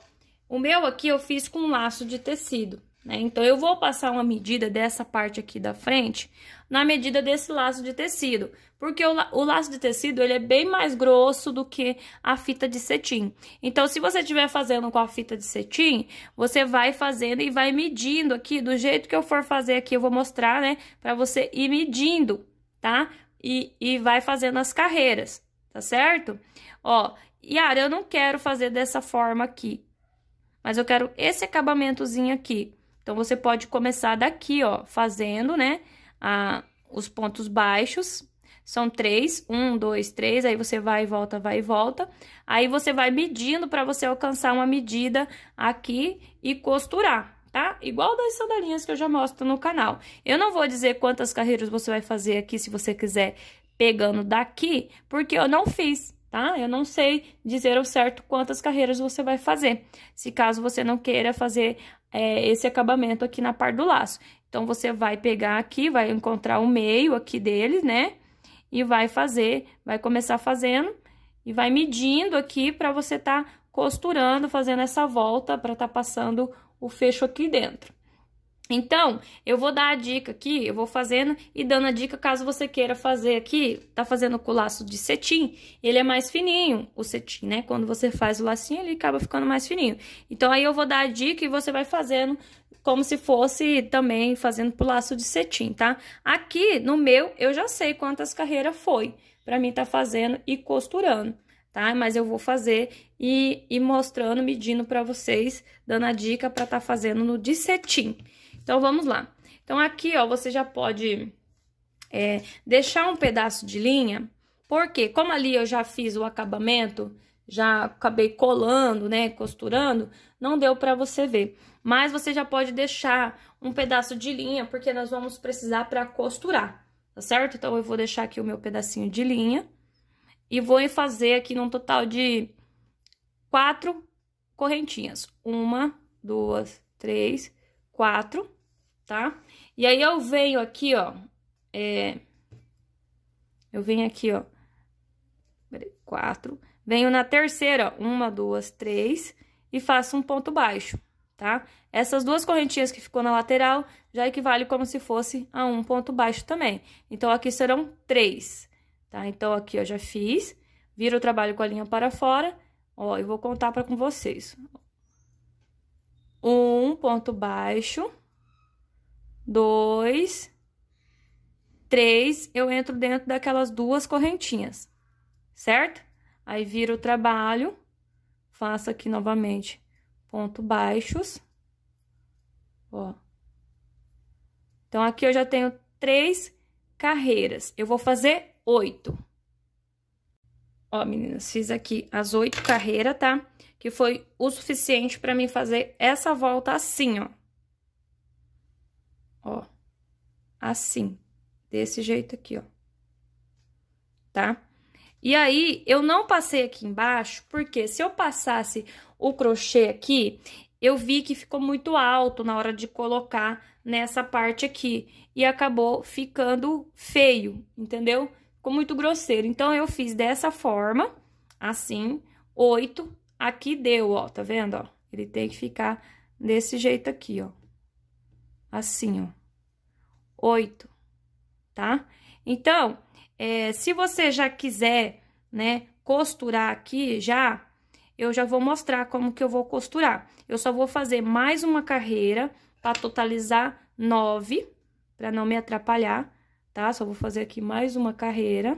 o meu aqui eu fiz com um laço de tecido, né? Então, eu vou passar uma medida dessa parte aqui da frente na medida desse laço de tecido, porque o, o laço de tecido ele é bem mais grosso do que a fita de cetim. Então, se você estiver fazendo com a fita de cetim, você vai fazendo e vai medindo aqui, do jeito que eu for fazer aqui, eu vou mostrar, né, para você ir medindo, tá? E, e vai fazendo as carreiras, tá certo? Ó, Yara, eu não quero fazer dessa forma aqui, mas eu quero esse acabamentozinho aqui. Então, você pode começar daqui, ó, fazendo, né, a, os pontos baixos. São três, um, dois, três, aí você vai e volta, vai e volta. Aí, você vai medindo para você alcançar uma medida aqui e costurar, tá? Igual das sandalinhas que eu já mostro no canal. Eu não vou dizer quantas carreiras você vai fazer aqui, se você quiser, pegando daqui, porque eu não fiz, tá? Eu não sei dizer ao certo quantas carreiras você vai fazer, se caso você não queira fazer é, esse acabamento aqui na parte do laço. Então, você vai pegar aqui, vai encontrar o meio aqui dele, né? E vai fazer, vai começar fazendo e vai medindo aqui para você tá costurando, fazendo essa volta para tá passando o fecho aqui dentro. Então, eu vou dar a dica aqui, eu vou fazendo e dando a dica caso você queira fazer aqui, tá fazendo com o laço de cetim, ele é mais fininho, o cetim, né? Quando você faz o lacinho, ele acaba ficando mais fininho. Então, aí eu vou dar a dica e você vai fazendo como se fosse também fazendo pro laço de cetim, tá? Aqui, no meu, eu já sei quantas carreiras foi pra mim tá fazendo e costurando tá? Mas eu vou fazer e, e mostrando, medindo para vocês, dando a dica para tá fazendo no de cetim. Então, vamos lá. Então, aqui, ó, você já pode é, deixar um pedaço de linha, porque como ali eu já fiz o acabamento, já acabei colando, né, costurando, não deu para você ver. Mas você já pode deixar um pedaço de linha, porque nós vamos precisar para costurar, tá certo? Então, eu vou deixar aqui o meu pedacinho de linha e vou fazer aqui num total de quatro correntinhas. Uma, duas, três, quatro tá? E aí eu venho aqui, ó, é... Eu venho aqui, ó, quatro, venho na terceira, ó, uma, duas, três, e faço um ponto baixo, tá? Essas duas correntinhas que ficou na lateral já equivale como se fosse a um ponto baixo também. Então, aqui serão três, tá? Então, aqui eu já fiz, viro o trabalho com a linha para fora, ó, eu vou contar para com vocês. Um ponto baixo dois, três, eu entro dentro daquelas duas correntinhas, certo? Aí viro o trabalho, faço aqui novamente ponto baixos, ó. Então, aqui eu já tenho três carreiras. Eu vou fazer oito. Ó, meninas, fiz aqui as oito carreiras, tá? Que foi o suficiente para mim fazer essa volta assim, ó ó, assim, desse jeito aqui, ó, tá? E aí, eu não passei aqui embaixo, porque se eu passasse o crochê aqui, eu vi que ficou muito alto na hora de colocar nessa parte aqui. E acabou ficando feio, entendeu? Ficou muito grosseiro. Então, eu fiz dessa forma, assim, oito. Aqui deu, ó, tá vendo, ó? Ele tem que ficar desse jeito aqui, ó assim, ó. Oito, tá? Então, é, se você já quiser, né, costurar aqui já, eu já vou mostrar como que eu vou costurar. Eu só vou fazer mais uma carreira para totalizar nove, para não me atrapalhar, tá? Só vou fazer aqui mais uma carreira,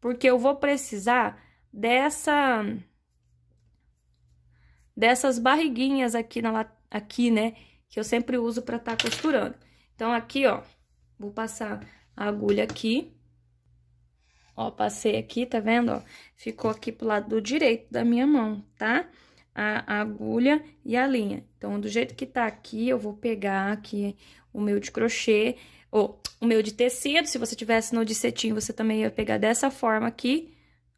porque eu vou precisar dessa dessas barriguinhas aqui na aqui, né, que eu sempre uso para estar tá costurando. Então, aqui, ó, vou passar a agulha aqui. Ó, passei aqui, tá vendo, ó? Ficou aqui pro lado do direito da minha mão, tá? A, a agulha e a linha. Então, do jeito que tá aqui, eu vou pegar aqui o meu de crochê, ou o meu de tecido. Se você tivesse no de cetim, você também ia pegar dessa forma aqui,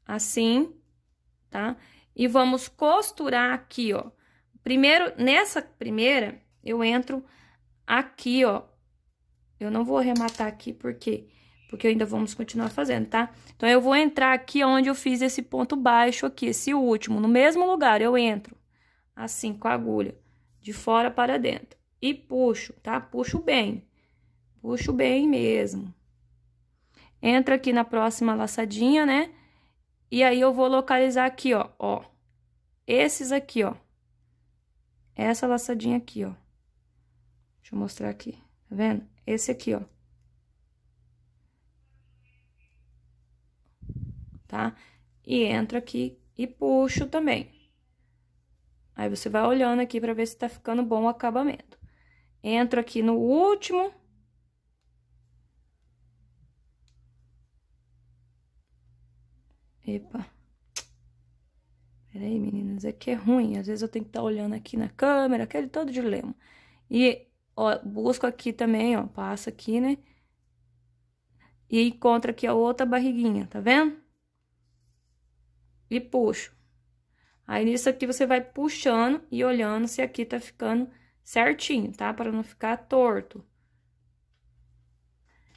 assim, tá? E vamos costurar aqui, ó. Primeiro, nessa primeira, eu entro aqui, ó. Eu não vou arrematar aqui, por quê? Porque ainda vamos continuar fazendo, tá? Então, eu vou entrar aqui onde eu fiz esse ponto baixo aqui, esse último. No mesmo lugar, eu entro assim, com a agulha, de fora para dentro. e puxo, tá? Puxo bem. Puxo bem mesmo. Entra aqui na próxima laçadinha, né? E aí, eu vou localizar aqui, ó, ó. Esses aqui, ó. Essa laçadinha aqui, ó. Deixa eu mostrar aqui, tá vendo? Esse aqui, ó. Tá? E entra aqui e puxo também. Aí, você vai olhando aqui pra ver se tá ficando bom o acabamento. Entro aqui no último. Epa. Peraí, meninas, é que é ruim. Às vezes eu tenho que estar tá olhando aqui na câmera, aquele todo dilema. E, ó, busco aqui também, ó, passa aqui, né? E encontro aqui a outra barriguinha, tá vendo? E puxo. Aí, nisso aqui, você vai puxando e olhando se aqui tá ficando certinho, tá? Para não ficar torto.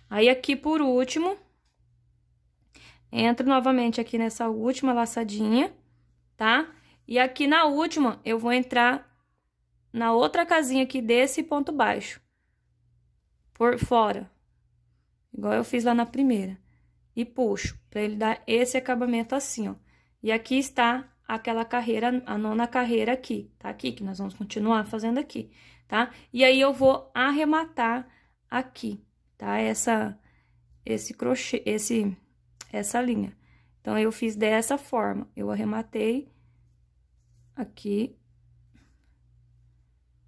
Aí, aqui, por último, entro novamente aqui nessa última laçadinha, tá? E aqui na última, eu vou entrar na outra casinha aqui desse ponto baixo. Por fora. Igual eu fiz lá na primeira. E puxo, pra ele dar esse acabamento assim, ó. E aqui está aquela carreira, a nona carreira aqui, tá? Aqui, que nós vamos continuar fazendo aqui, tá? E aí, eu vou arrematar aqui, tá? Essa, esse crochê, esse, essa linha. Então, eu fiz dessa forma, eu arrematei aqui,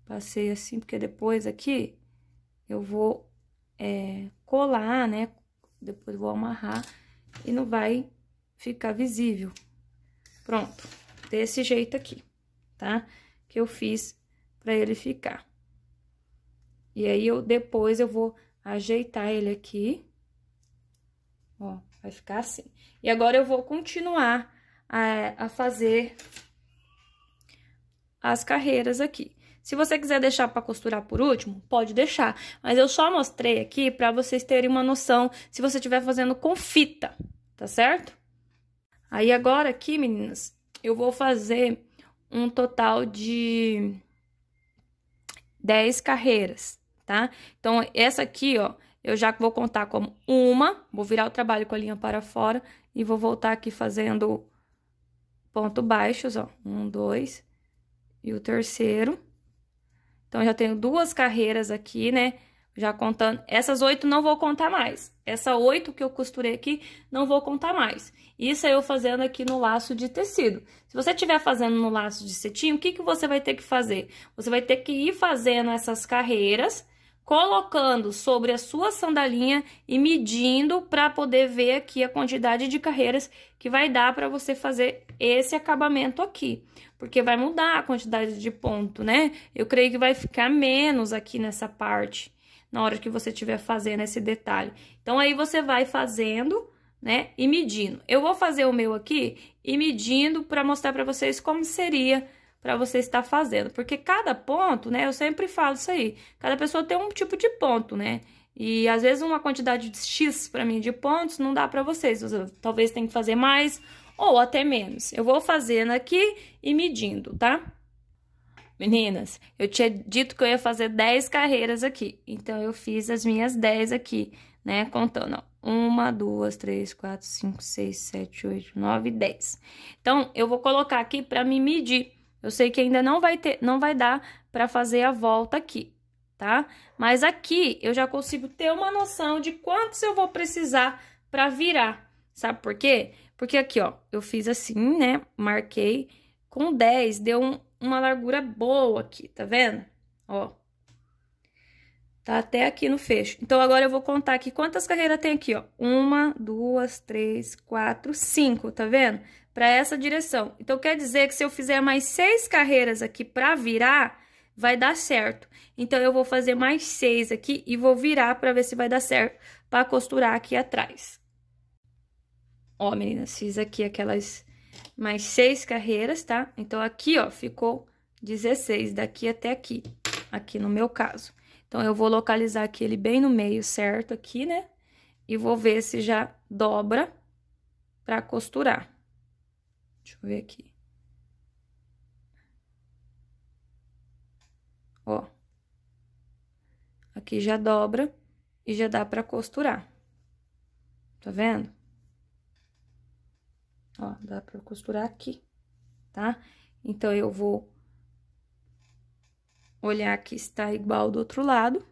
passei assim, porque depois aqui eu vou é, colar, né? Depois vou amarrar e não vai ficar visível. Pronto, desse jeito aqui, tá? Que eu fiz pra ele ficar. E aí, eu depois eu vou ajeitar ele aqui. Ó, vai ficar assim. E agora, eu vou continuar a, a fazer as carreiras aqui. Se você quiser deixar para costurar por último, pode deixar. Mas eu só mostrei aqui para vocês terem uma noção se você estiver fazendo com fita, tá certo? Aí, agora aqui, meninas, eu vou fazer um total de 10 carreiras, tá? Então, essa aqui, ó, eu já vou contar como uma, vou virar o trabalho com a linha para fora e vou voltar aqui fazendo ponto baixos, ó, um, dois, e o terceiro. Então, já tenho duas carreiras aqui, né? Já contando, essas oito não vou contar mais. Essa oito que eu costurei aqui, não vou contar mais. Isso é eu fazendo aqui no laço de tecido. Se você estiver fazendo no laço de cetim, o que, que você vai ter que fazer? Você vai ter que ir fazendo essas carreiras, colocando sobre a sua sandalinha e medindo para poder ver aqui a quantidade de carreiras que vai dar para você fazer esse acabamento aqui. Porque vai mudar a quantidade de ponto, né? Eu creio que vai ficar menos aqui nessa parte na hora que você estiver fazendo esse detalhe. Então, aí você vai fazendo, né, e medindo. Eu vou fazer o meu aqui e medindo para mostrar para vocês como seria para você estar fazendo. Porque cada ponto, né, eu sempre falo isso aí, cada pessoa tem um tipo de ponto, né? E às vezes uma quantidade de X para mim de pontos não dá para vocês. Você, talvez tenha que fazer mais ou até menos. Eu vou fazendo aqui e medindo, tá? Meninas, eu tinha dito que eu ia fazer 10 carreiras aqui. Então, eu fiz as minhas 10 aqui, né? Contando, ó. Uma, duas, três, quatro, cinco, seis, sete, oito, nove, dez. Então, eu vou colocar aqui para me medir. Eu sei que ainda não vai ter, não vai dar para fazer a volta aqui, tá? Mas aqui eu já consigo ter uma noção de quantos eu vou precisar para virar. Sabe por quê? Porque aqui, ó, eu fiz assim, né? Marquei com 10, deu um, uma largura boa aqui, tá vendo? Ó. Tá até aqui no fecho. Então, agora eu vou contar aqui quantas carreiras tem aqui, ó. Uma, duas, três, quatro, cinco, tá vendo? Pra essa direção. Então, quer dizer que se eu fizer mais seis carreiras aqui pra virar, vai dar certo. Então, eu vou fazer mais seis aqui e vou virar pra ver se vai dar certo pra costurar aqui atrás. Ó, meninas, fiz aqui aquelas mais seis carreiras, tá? Então, aqui, ó, ficou 16, daqui até aqui, aqui no meu caso. Então, eu vou localizar aqui ele bem no meio certo aqui, né? E vou ver se já dobra pra costurar. Deixa eu ver aqui. Ó. Aqui já dobra e já dá pra costurar. Tá vendo? Ó, dá pra costurar aqui, tá? Então, eu vou olhar que está igual do outro lado.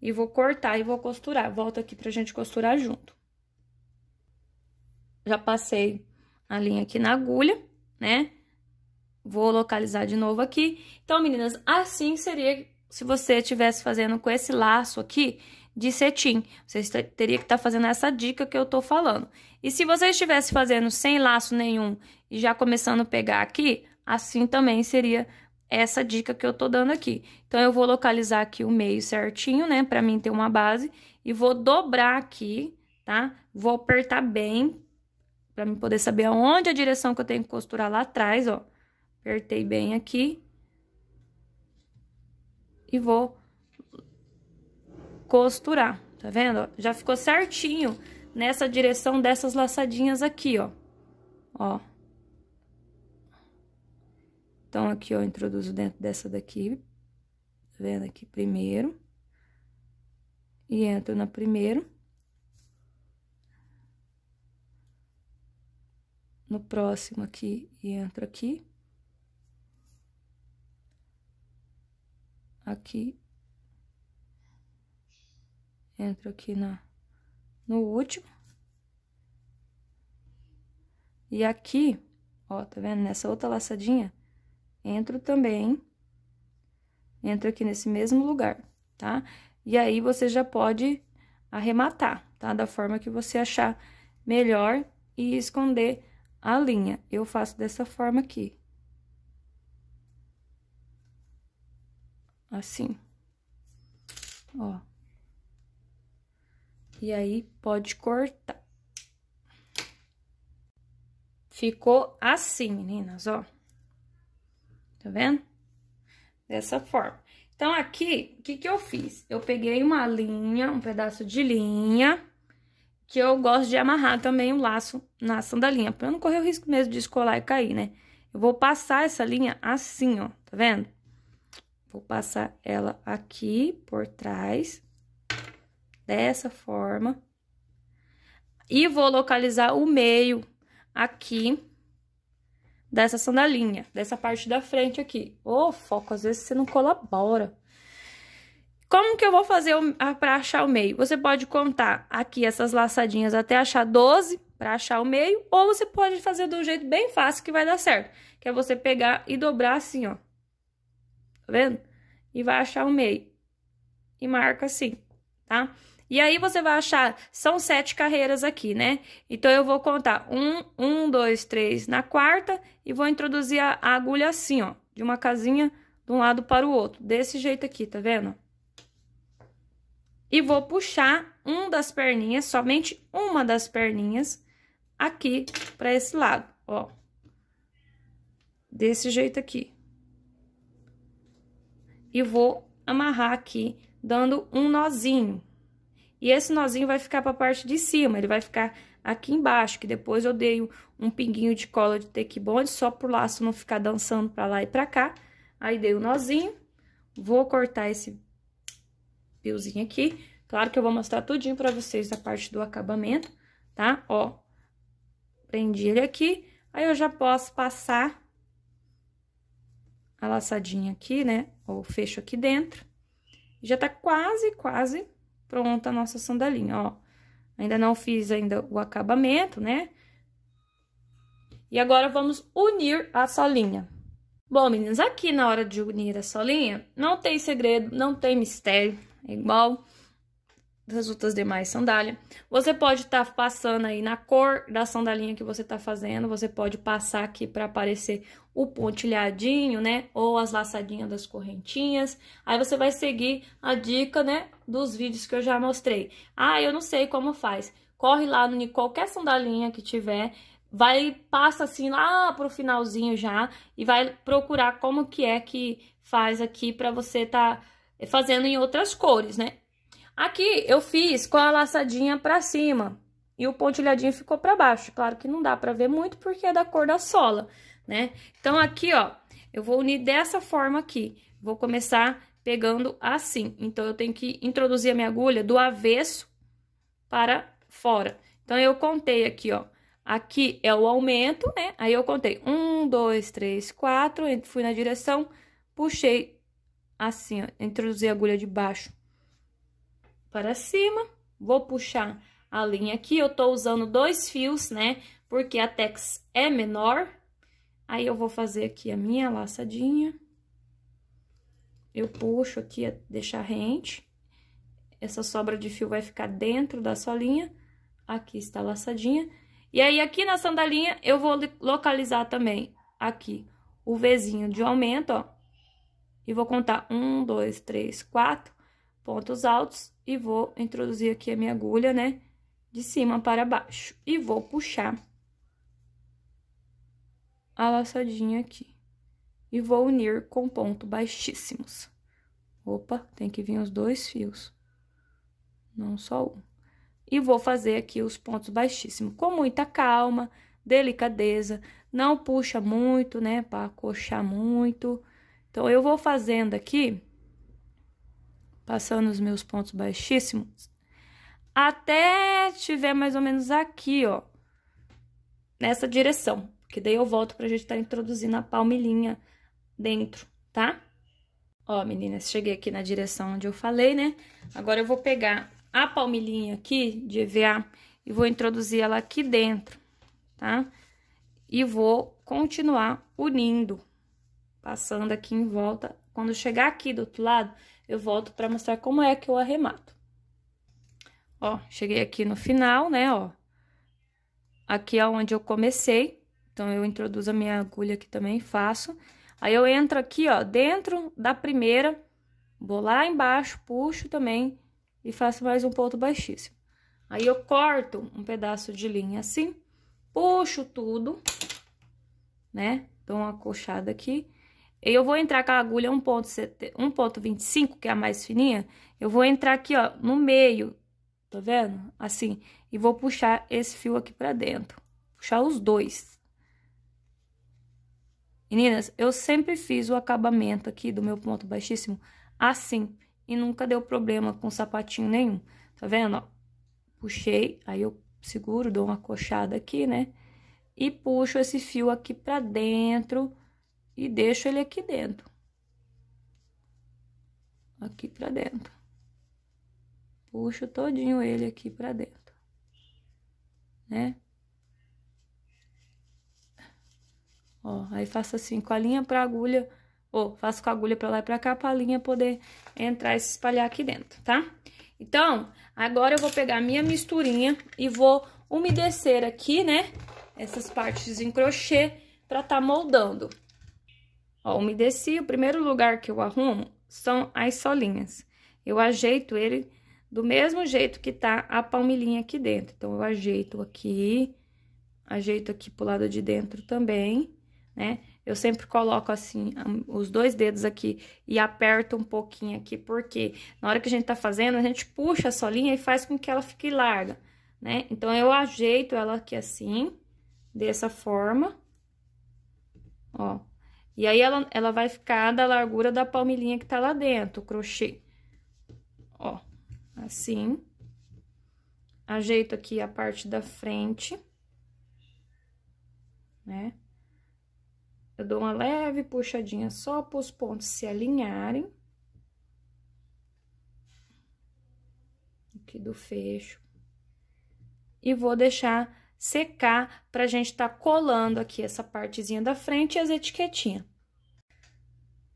E vou cortar e vou costurar. Volta aqui pra gente costurar junto. Já passei a linha aqui na agulha, né? Vou localizar de novo aqui. Então, meninas, assim seria se você estivesse fazendo com esse laço aqui de cetim. Você teria que estar tá fazendo essa dica que eu tô falando. E se você estivesse fazendo sem laço nenhum e já começando a pegar aqui, assim também seria essa dica que eu tô dando aqui. Então, eu vou localizar aqui o meio certinho, né, pra mim ter uma base, e vou dobrar aqui, tá? Vou apertar bem, pra mim poder saber aonde a direção que eu tenho que costurar lá atrás, ó. Apertei bem aqui. E vou costurar, tá vendo? Já ficou certinho nessa direção dessas laçadinhas aqui, ó. Ó. Então, aqui, ó, introduzo dentro dessa daqui, tá vendo aqui primeiro. E entro na primeira. No próximo aqui, e entro aqui. Aqui. Entro aqui na, no último. E aqui, ó, tá vendo? Nessa outra laçadinha, entro também, entro aqui nesse mesmo lugar, tá? E aí, você já pode arrematar, tá? Da forma que você achar melhor e esconder a linha. Eu faço dessa forma aqui. Assim. Ó. E aí, pode cortar. Ficou assim, meninas, ó. Tá vendo? Dessa forma. Então, aqui, o que que eu fiz? Eu peguei uma linha, um pedaço de linha, que eu gosto de amarrar também o um laço na sandalinha, pra não correr o risco mesmo de escolar e cair, né? Eu vou passar essa linha assim, ó, tá vendo? Vou passar ela aqui por trás, dessa forma. E vou localizar o meio aqui dessa sandalinha, dessa parte da frente aqui. Ô, oh, foco, às vezes você não colabora. Como que eu vou fazer para achar o meio? Você pode contar aqui essas laçadinhas até achar 12 para achar o meio, ou você pode fazer do jeito bem fácil que vai dar certo, que é você pegar e dobrar assim, ó. Tá vendo? E vai achar o meio. E marca assim, tá? E aí, você vai achar, são sete carreiras aqui, né? Então, eu vou contar um, um, dois, três na quarta e vou introduzir a agulha assim, ó, de uma casinha de um lado para o outro, desse jeito aqui, tá vendo? E vou puxar um das perninhas, somente uma das perninhas, aqui para esse lado, ó. Desse jeito aqui. E vou amarrar aqui, dando um nozinho. E esse nozinho vai ficar para a parte de cima, ele vai ficar aqui embaixo, que depois eu dei um pinguinho de cola de take bond, só pro laço não ficar dançando para lá e para cá. Aí dei o um nozinho, vou cortar esse fiozinho aqui. Claro que eu vou mostrar tudinho para vocês a parte do acabamento, tá? Ó, prendi ele aqui, aí eu já posso passar a laçadinha aqui, né? Ou fecho aqui dentro. Já tá quase, quase pronta a nossa sandalinha, ó. Ainda não fiz ainda o acabamento, né? E agora, vamos unir a solinha. Bom, meninas, aqui na hora de unir a solinha, não tem segredo, não tem mistério. É igual das outras demais sandálias. Você pode estar tá passando aí na cor da sandalinha que você tá fazendo, você pode passar aqui para aparecer o pontilhadinho, né, ou as laçadinhas das correntinhas. Aí você vai seguir a dica, né, dos vídeos que eu já mostrei. Ah, eu não sei como faz. Corre lá no qualquer sandalinha que tiver, vai passa assim lá pro finalzinho já e vai procurar como que é que faz aqui para você tá fazendo em outras cores, né? Aqui eu fiz com a laçadinha pra cima e o pontilhadinho ficou pra baixo. Claro que não dá pra ver muito porque é da cor da sola, né? Então, aqui, ó, eu vou unir dessa forma aqui. Vou começar pegando assim. Então, eu tenho que introduzir a minha agulha do avesso para fora. Então, eu contei aqui, ó. Aqui é o aumento, né? Aí, eu contei um, dois, três, quatro, fui na direção, puxei assim, ó. Introduzi a agulha de baixo para cima. Vou puxar a linha aqui. Eu tô usando dois fios, né? Porque a tex é menor. Aí, eu vou fazer aqui a minha laçadinha. Eu puxo aqui, deixar rente. Essa sobra de fio vai ficar dentro da solinha. Aqui está a laçadinha. E aí, aqui na sandalinha, eu vou localizar também aqui o Vzinho de aumento, ó. E vou contar um, dois, três, quatro pontos altos. E vou introduzir aqui a minha agulha, né? De cima para baixo. E vou puxar a laçadinha aqui e vou unir com ponto baixíssimos. Opa, tem que vir os dois fios, não só um. E vou fazer aqui os pontos baixíssimos, com muita calma, delicadeza, não puxa muito, né, para coxar muito. Então, eu vou fazendo aqui, passando os meus pontos baixíssimos, até tiver mais ou menos aqui, ó, nessa direção. Que daí eu volto pra gente estar tá introduzindo a palmilhinha dentro, tá? Ó, meninas, cheguei aqui na direção onde eu falei, né? Agora eu vou pegar a palmilhinha aqui de EVA e vou introduzir ela aqui dentro, tá? E vou continuar unindo, passando aqui em volta. Quando chegar aqui do outro lado, eu volto pra mostrar como é que eu arremato. Ó, cheguei aqui no final, né, ó. Aqui é onde eu comecei, então eu introduzo a minha agulha aqui também, faço. Aí, eu entro aqui, ó, dentro da primeira, vou lá embaixo, puxo também e faço mais um ponto baixíssimo. Aí, eu corto um pedaço de linha assim, puxo tudo, né? Dou uma coxada aqui. Eu vou entrar com a agulha 1.25, que é a mais fininha, eu vou entrar aqui, ó, no meio, tá vendo? Assim, e vou puxar esse fio aqui pra dentro. Puxar os dois. Meninas, eu sempre fiz o acabamento aqui do meu ponto baixíssimo assim. E nunca deu problema com sapatinho nenhum. Tá vendo, ó? Puxei, aí eu seguro, dou uma coxada aqui, né? E puxo esse fio aqui pra dentro e deixo ele aqui dentro. Aqui pra dentro. Puxo todinho ele aqui pra dentro. Né? Ó, aí faço assim com a linha pra agulha, ou faço com a agulha pra lá e pra cá pra linha poder entrar e se espalhar aqui dentro, tá? Então, agora eu vou pegar a minha misturinha e vou umedecer aqui, né, essas partes em crochê pra tá moldando. Ó, umedeci, o primeiro lugar que eu arrumo são as solinhas. Eu ajeito ele do mesmo jeito que tá a palmilhinha aqui dentro. Então, eu ajeito aqui, ajeito aqui pro lado de dentro também né? Eu sempre coloco assim, os dois dedos aqui e aperto um pouquinho aqui, porque na hora que a gente tá fazendo, a gente puxa a solinha e faz com que ela fique larga, né? Então, eu ajeito ela aqui assim, dessa forma, ó. E aí, ela, ela vai ficar da largura da palmilhinha que tá lá dentro, o crochê. Ó, assim. Ajeito aqui a parte da frente, né? Eu dou uma leve puxadinha só para os pontos se alinharem. Aqui do fecho. E vou deixar secar pra gente tá colando aqui essa partezinha da frente e as etiquetinhas.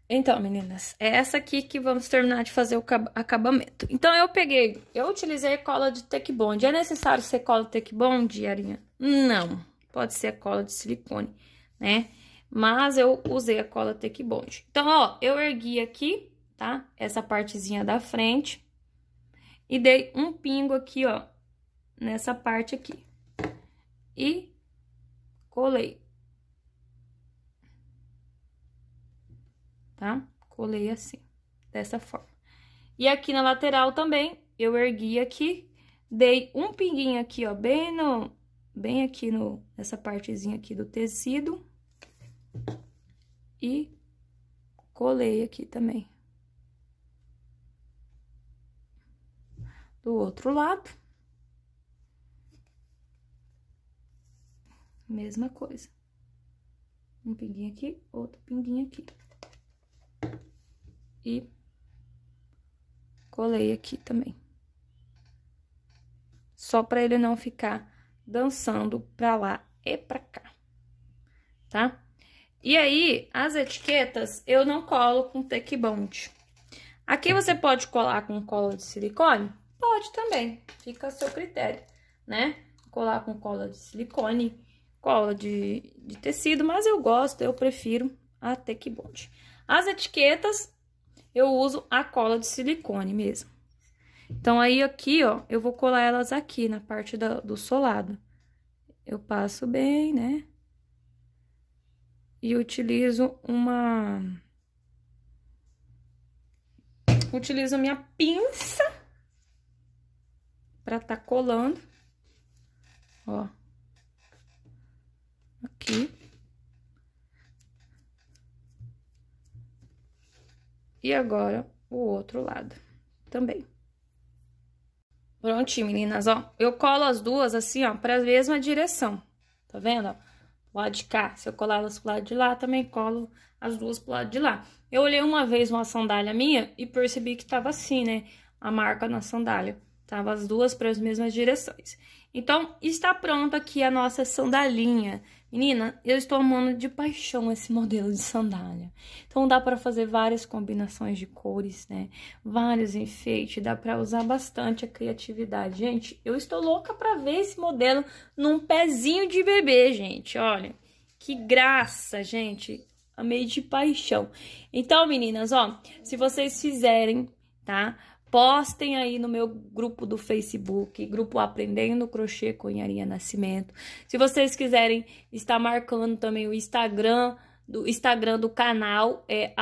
Então, meninas, é essa aqui que vamos terminar de fazer o acabamento. Então, eu peguei, eu utilizei cola de Tec Bond. É necessário ser cola de Tec Bond, Arinha? Não, pode ser cola de silicone, né? mas eu usei a cola Tec Bond. Então, ó, eu ergui aqui, tá? Essa partezinha da frente e dei um pingo aqui, ó, nessa parte aqui. E colei. Tá? Colei assim, dessa forma. E aqui na lateral também, eu ergui aqui, dei um pinguinho aqui, ó, bem no... Bem aqui no, nessa partezinha aqui do tecido e colei aqui também. do outro lado. Mesma coisa. Um pinguinho aqui, outro pinguinho aqui. E colei aqui também. Só para ele não ficar dançando pra lá e pra cá, tá? E aí, as etiquetas eu não colo com take bond. Aqui você pode colar com cola de silicone? Pode também, fica a seu critério, né? Colar com cola de silicone, cola de, de tecido, mas eu gosto, eu prefiro a take bond. As etiquetas, eu uso a cola de silicone mesmo. Então, aí aqui, ó, eu vou colar elas aqui na parte do, do solado. Eu passo bem, né? E utilizo uma... Utilizo minha pinça pra tá colando. Ó. Aqui. E agora, o outro lado também. Prontinho, meninas, ó. Eu colo as duas assim, ó, pra mesma direção. Tá vendo, ó? Lado de cá, se eu colar elas pro lado de lá, também colo as duas pro lado de lá. Eu olhei uma vez uma sandália minha e percebi que tava assim, né? A marca na sandália. Tava as duas para as mesmas direções. Então, está pronta aqui a nossa sandalinha Menina, eu estou amando de paixão esse modelo de sandália. Então dá para fazer várias combinações de cores, né? Vários enfeites, dá para usar bastante a criatividade. Gente, eu estou louca para ver esse modelo num pezinho de bebê, gente. Olha, que graça, gente. Amei de paixão. Então, meninas, ó, se vocês fizerem, tá? Postem aí no meu grupo do Facebook, grupo Aprendendo Crochê com Yarinha Nascimento. Se vocês quiserem estar marcando também o Instagram do Instagram do canal, é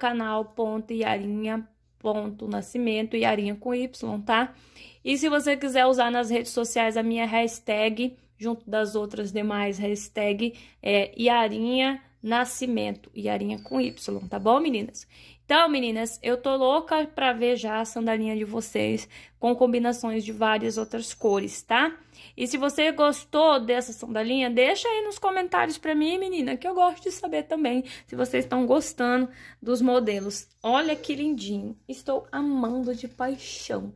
canal.yarinha.nascimento, Yarinha com Y, tá? E se você quiser usar nas redes sociais a minha hashtag, junto das outras demais hashtag, é Yarinha Nascimento, Yarinha com Y, tá bom, meninas? Então, meninas, eu tô louca pra ver já a sandalinha de vocês com combinações de várias outras cores, tá? E se você gostou dessa sandalinha, deixa aí nos comentários pra mim, menina, que eu gosto de saber também se vocês estão gostando dos modelos. Olha que lindinho, estou amando de paixão.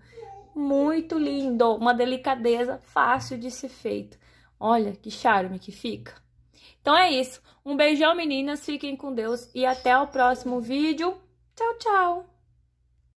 Muito lindo, uma delicadeza fácil de ser feito. Olha que charme que fica. Então é isso. Um beijão, meninas. Fiquem com Deus e até o próximo vídeo. Tchau, tchau!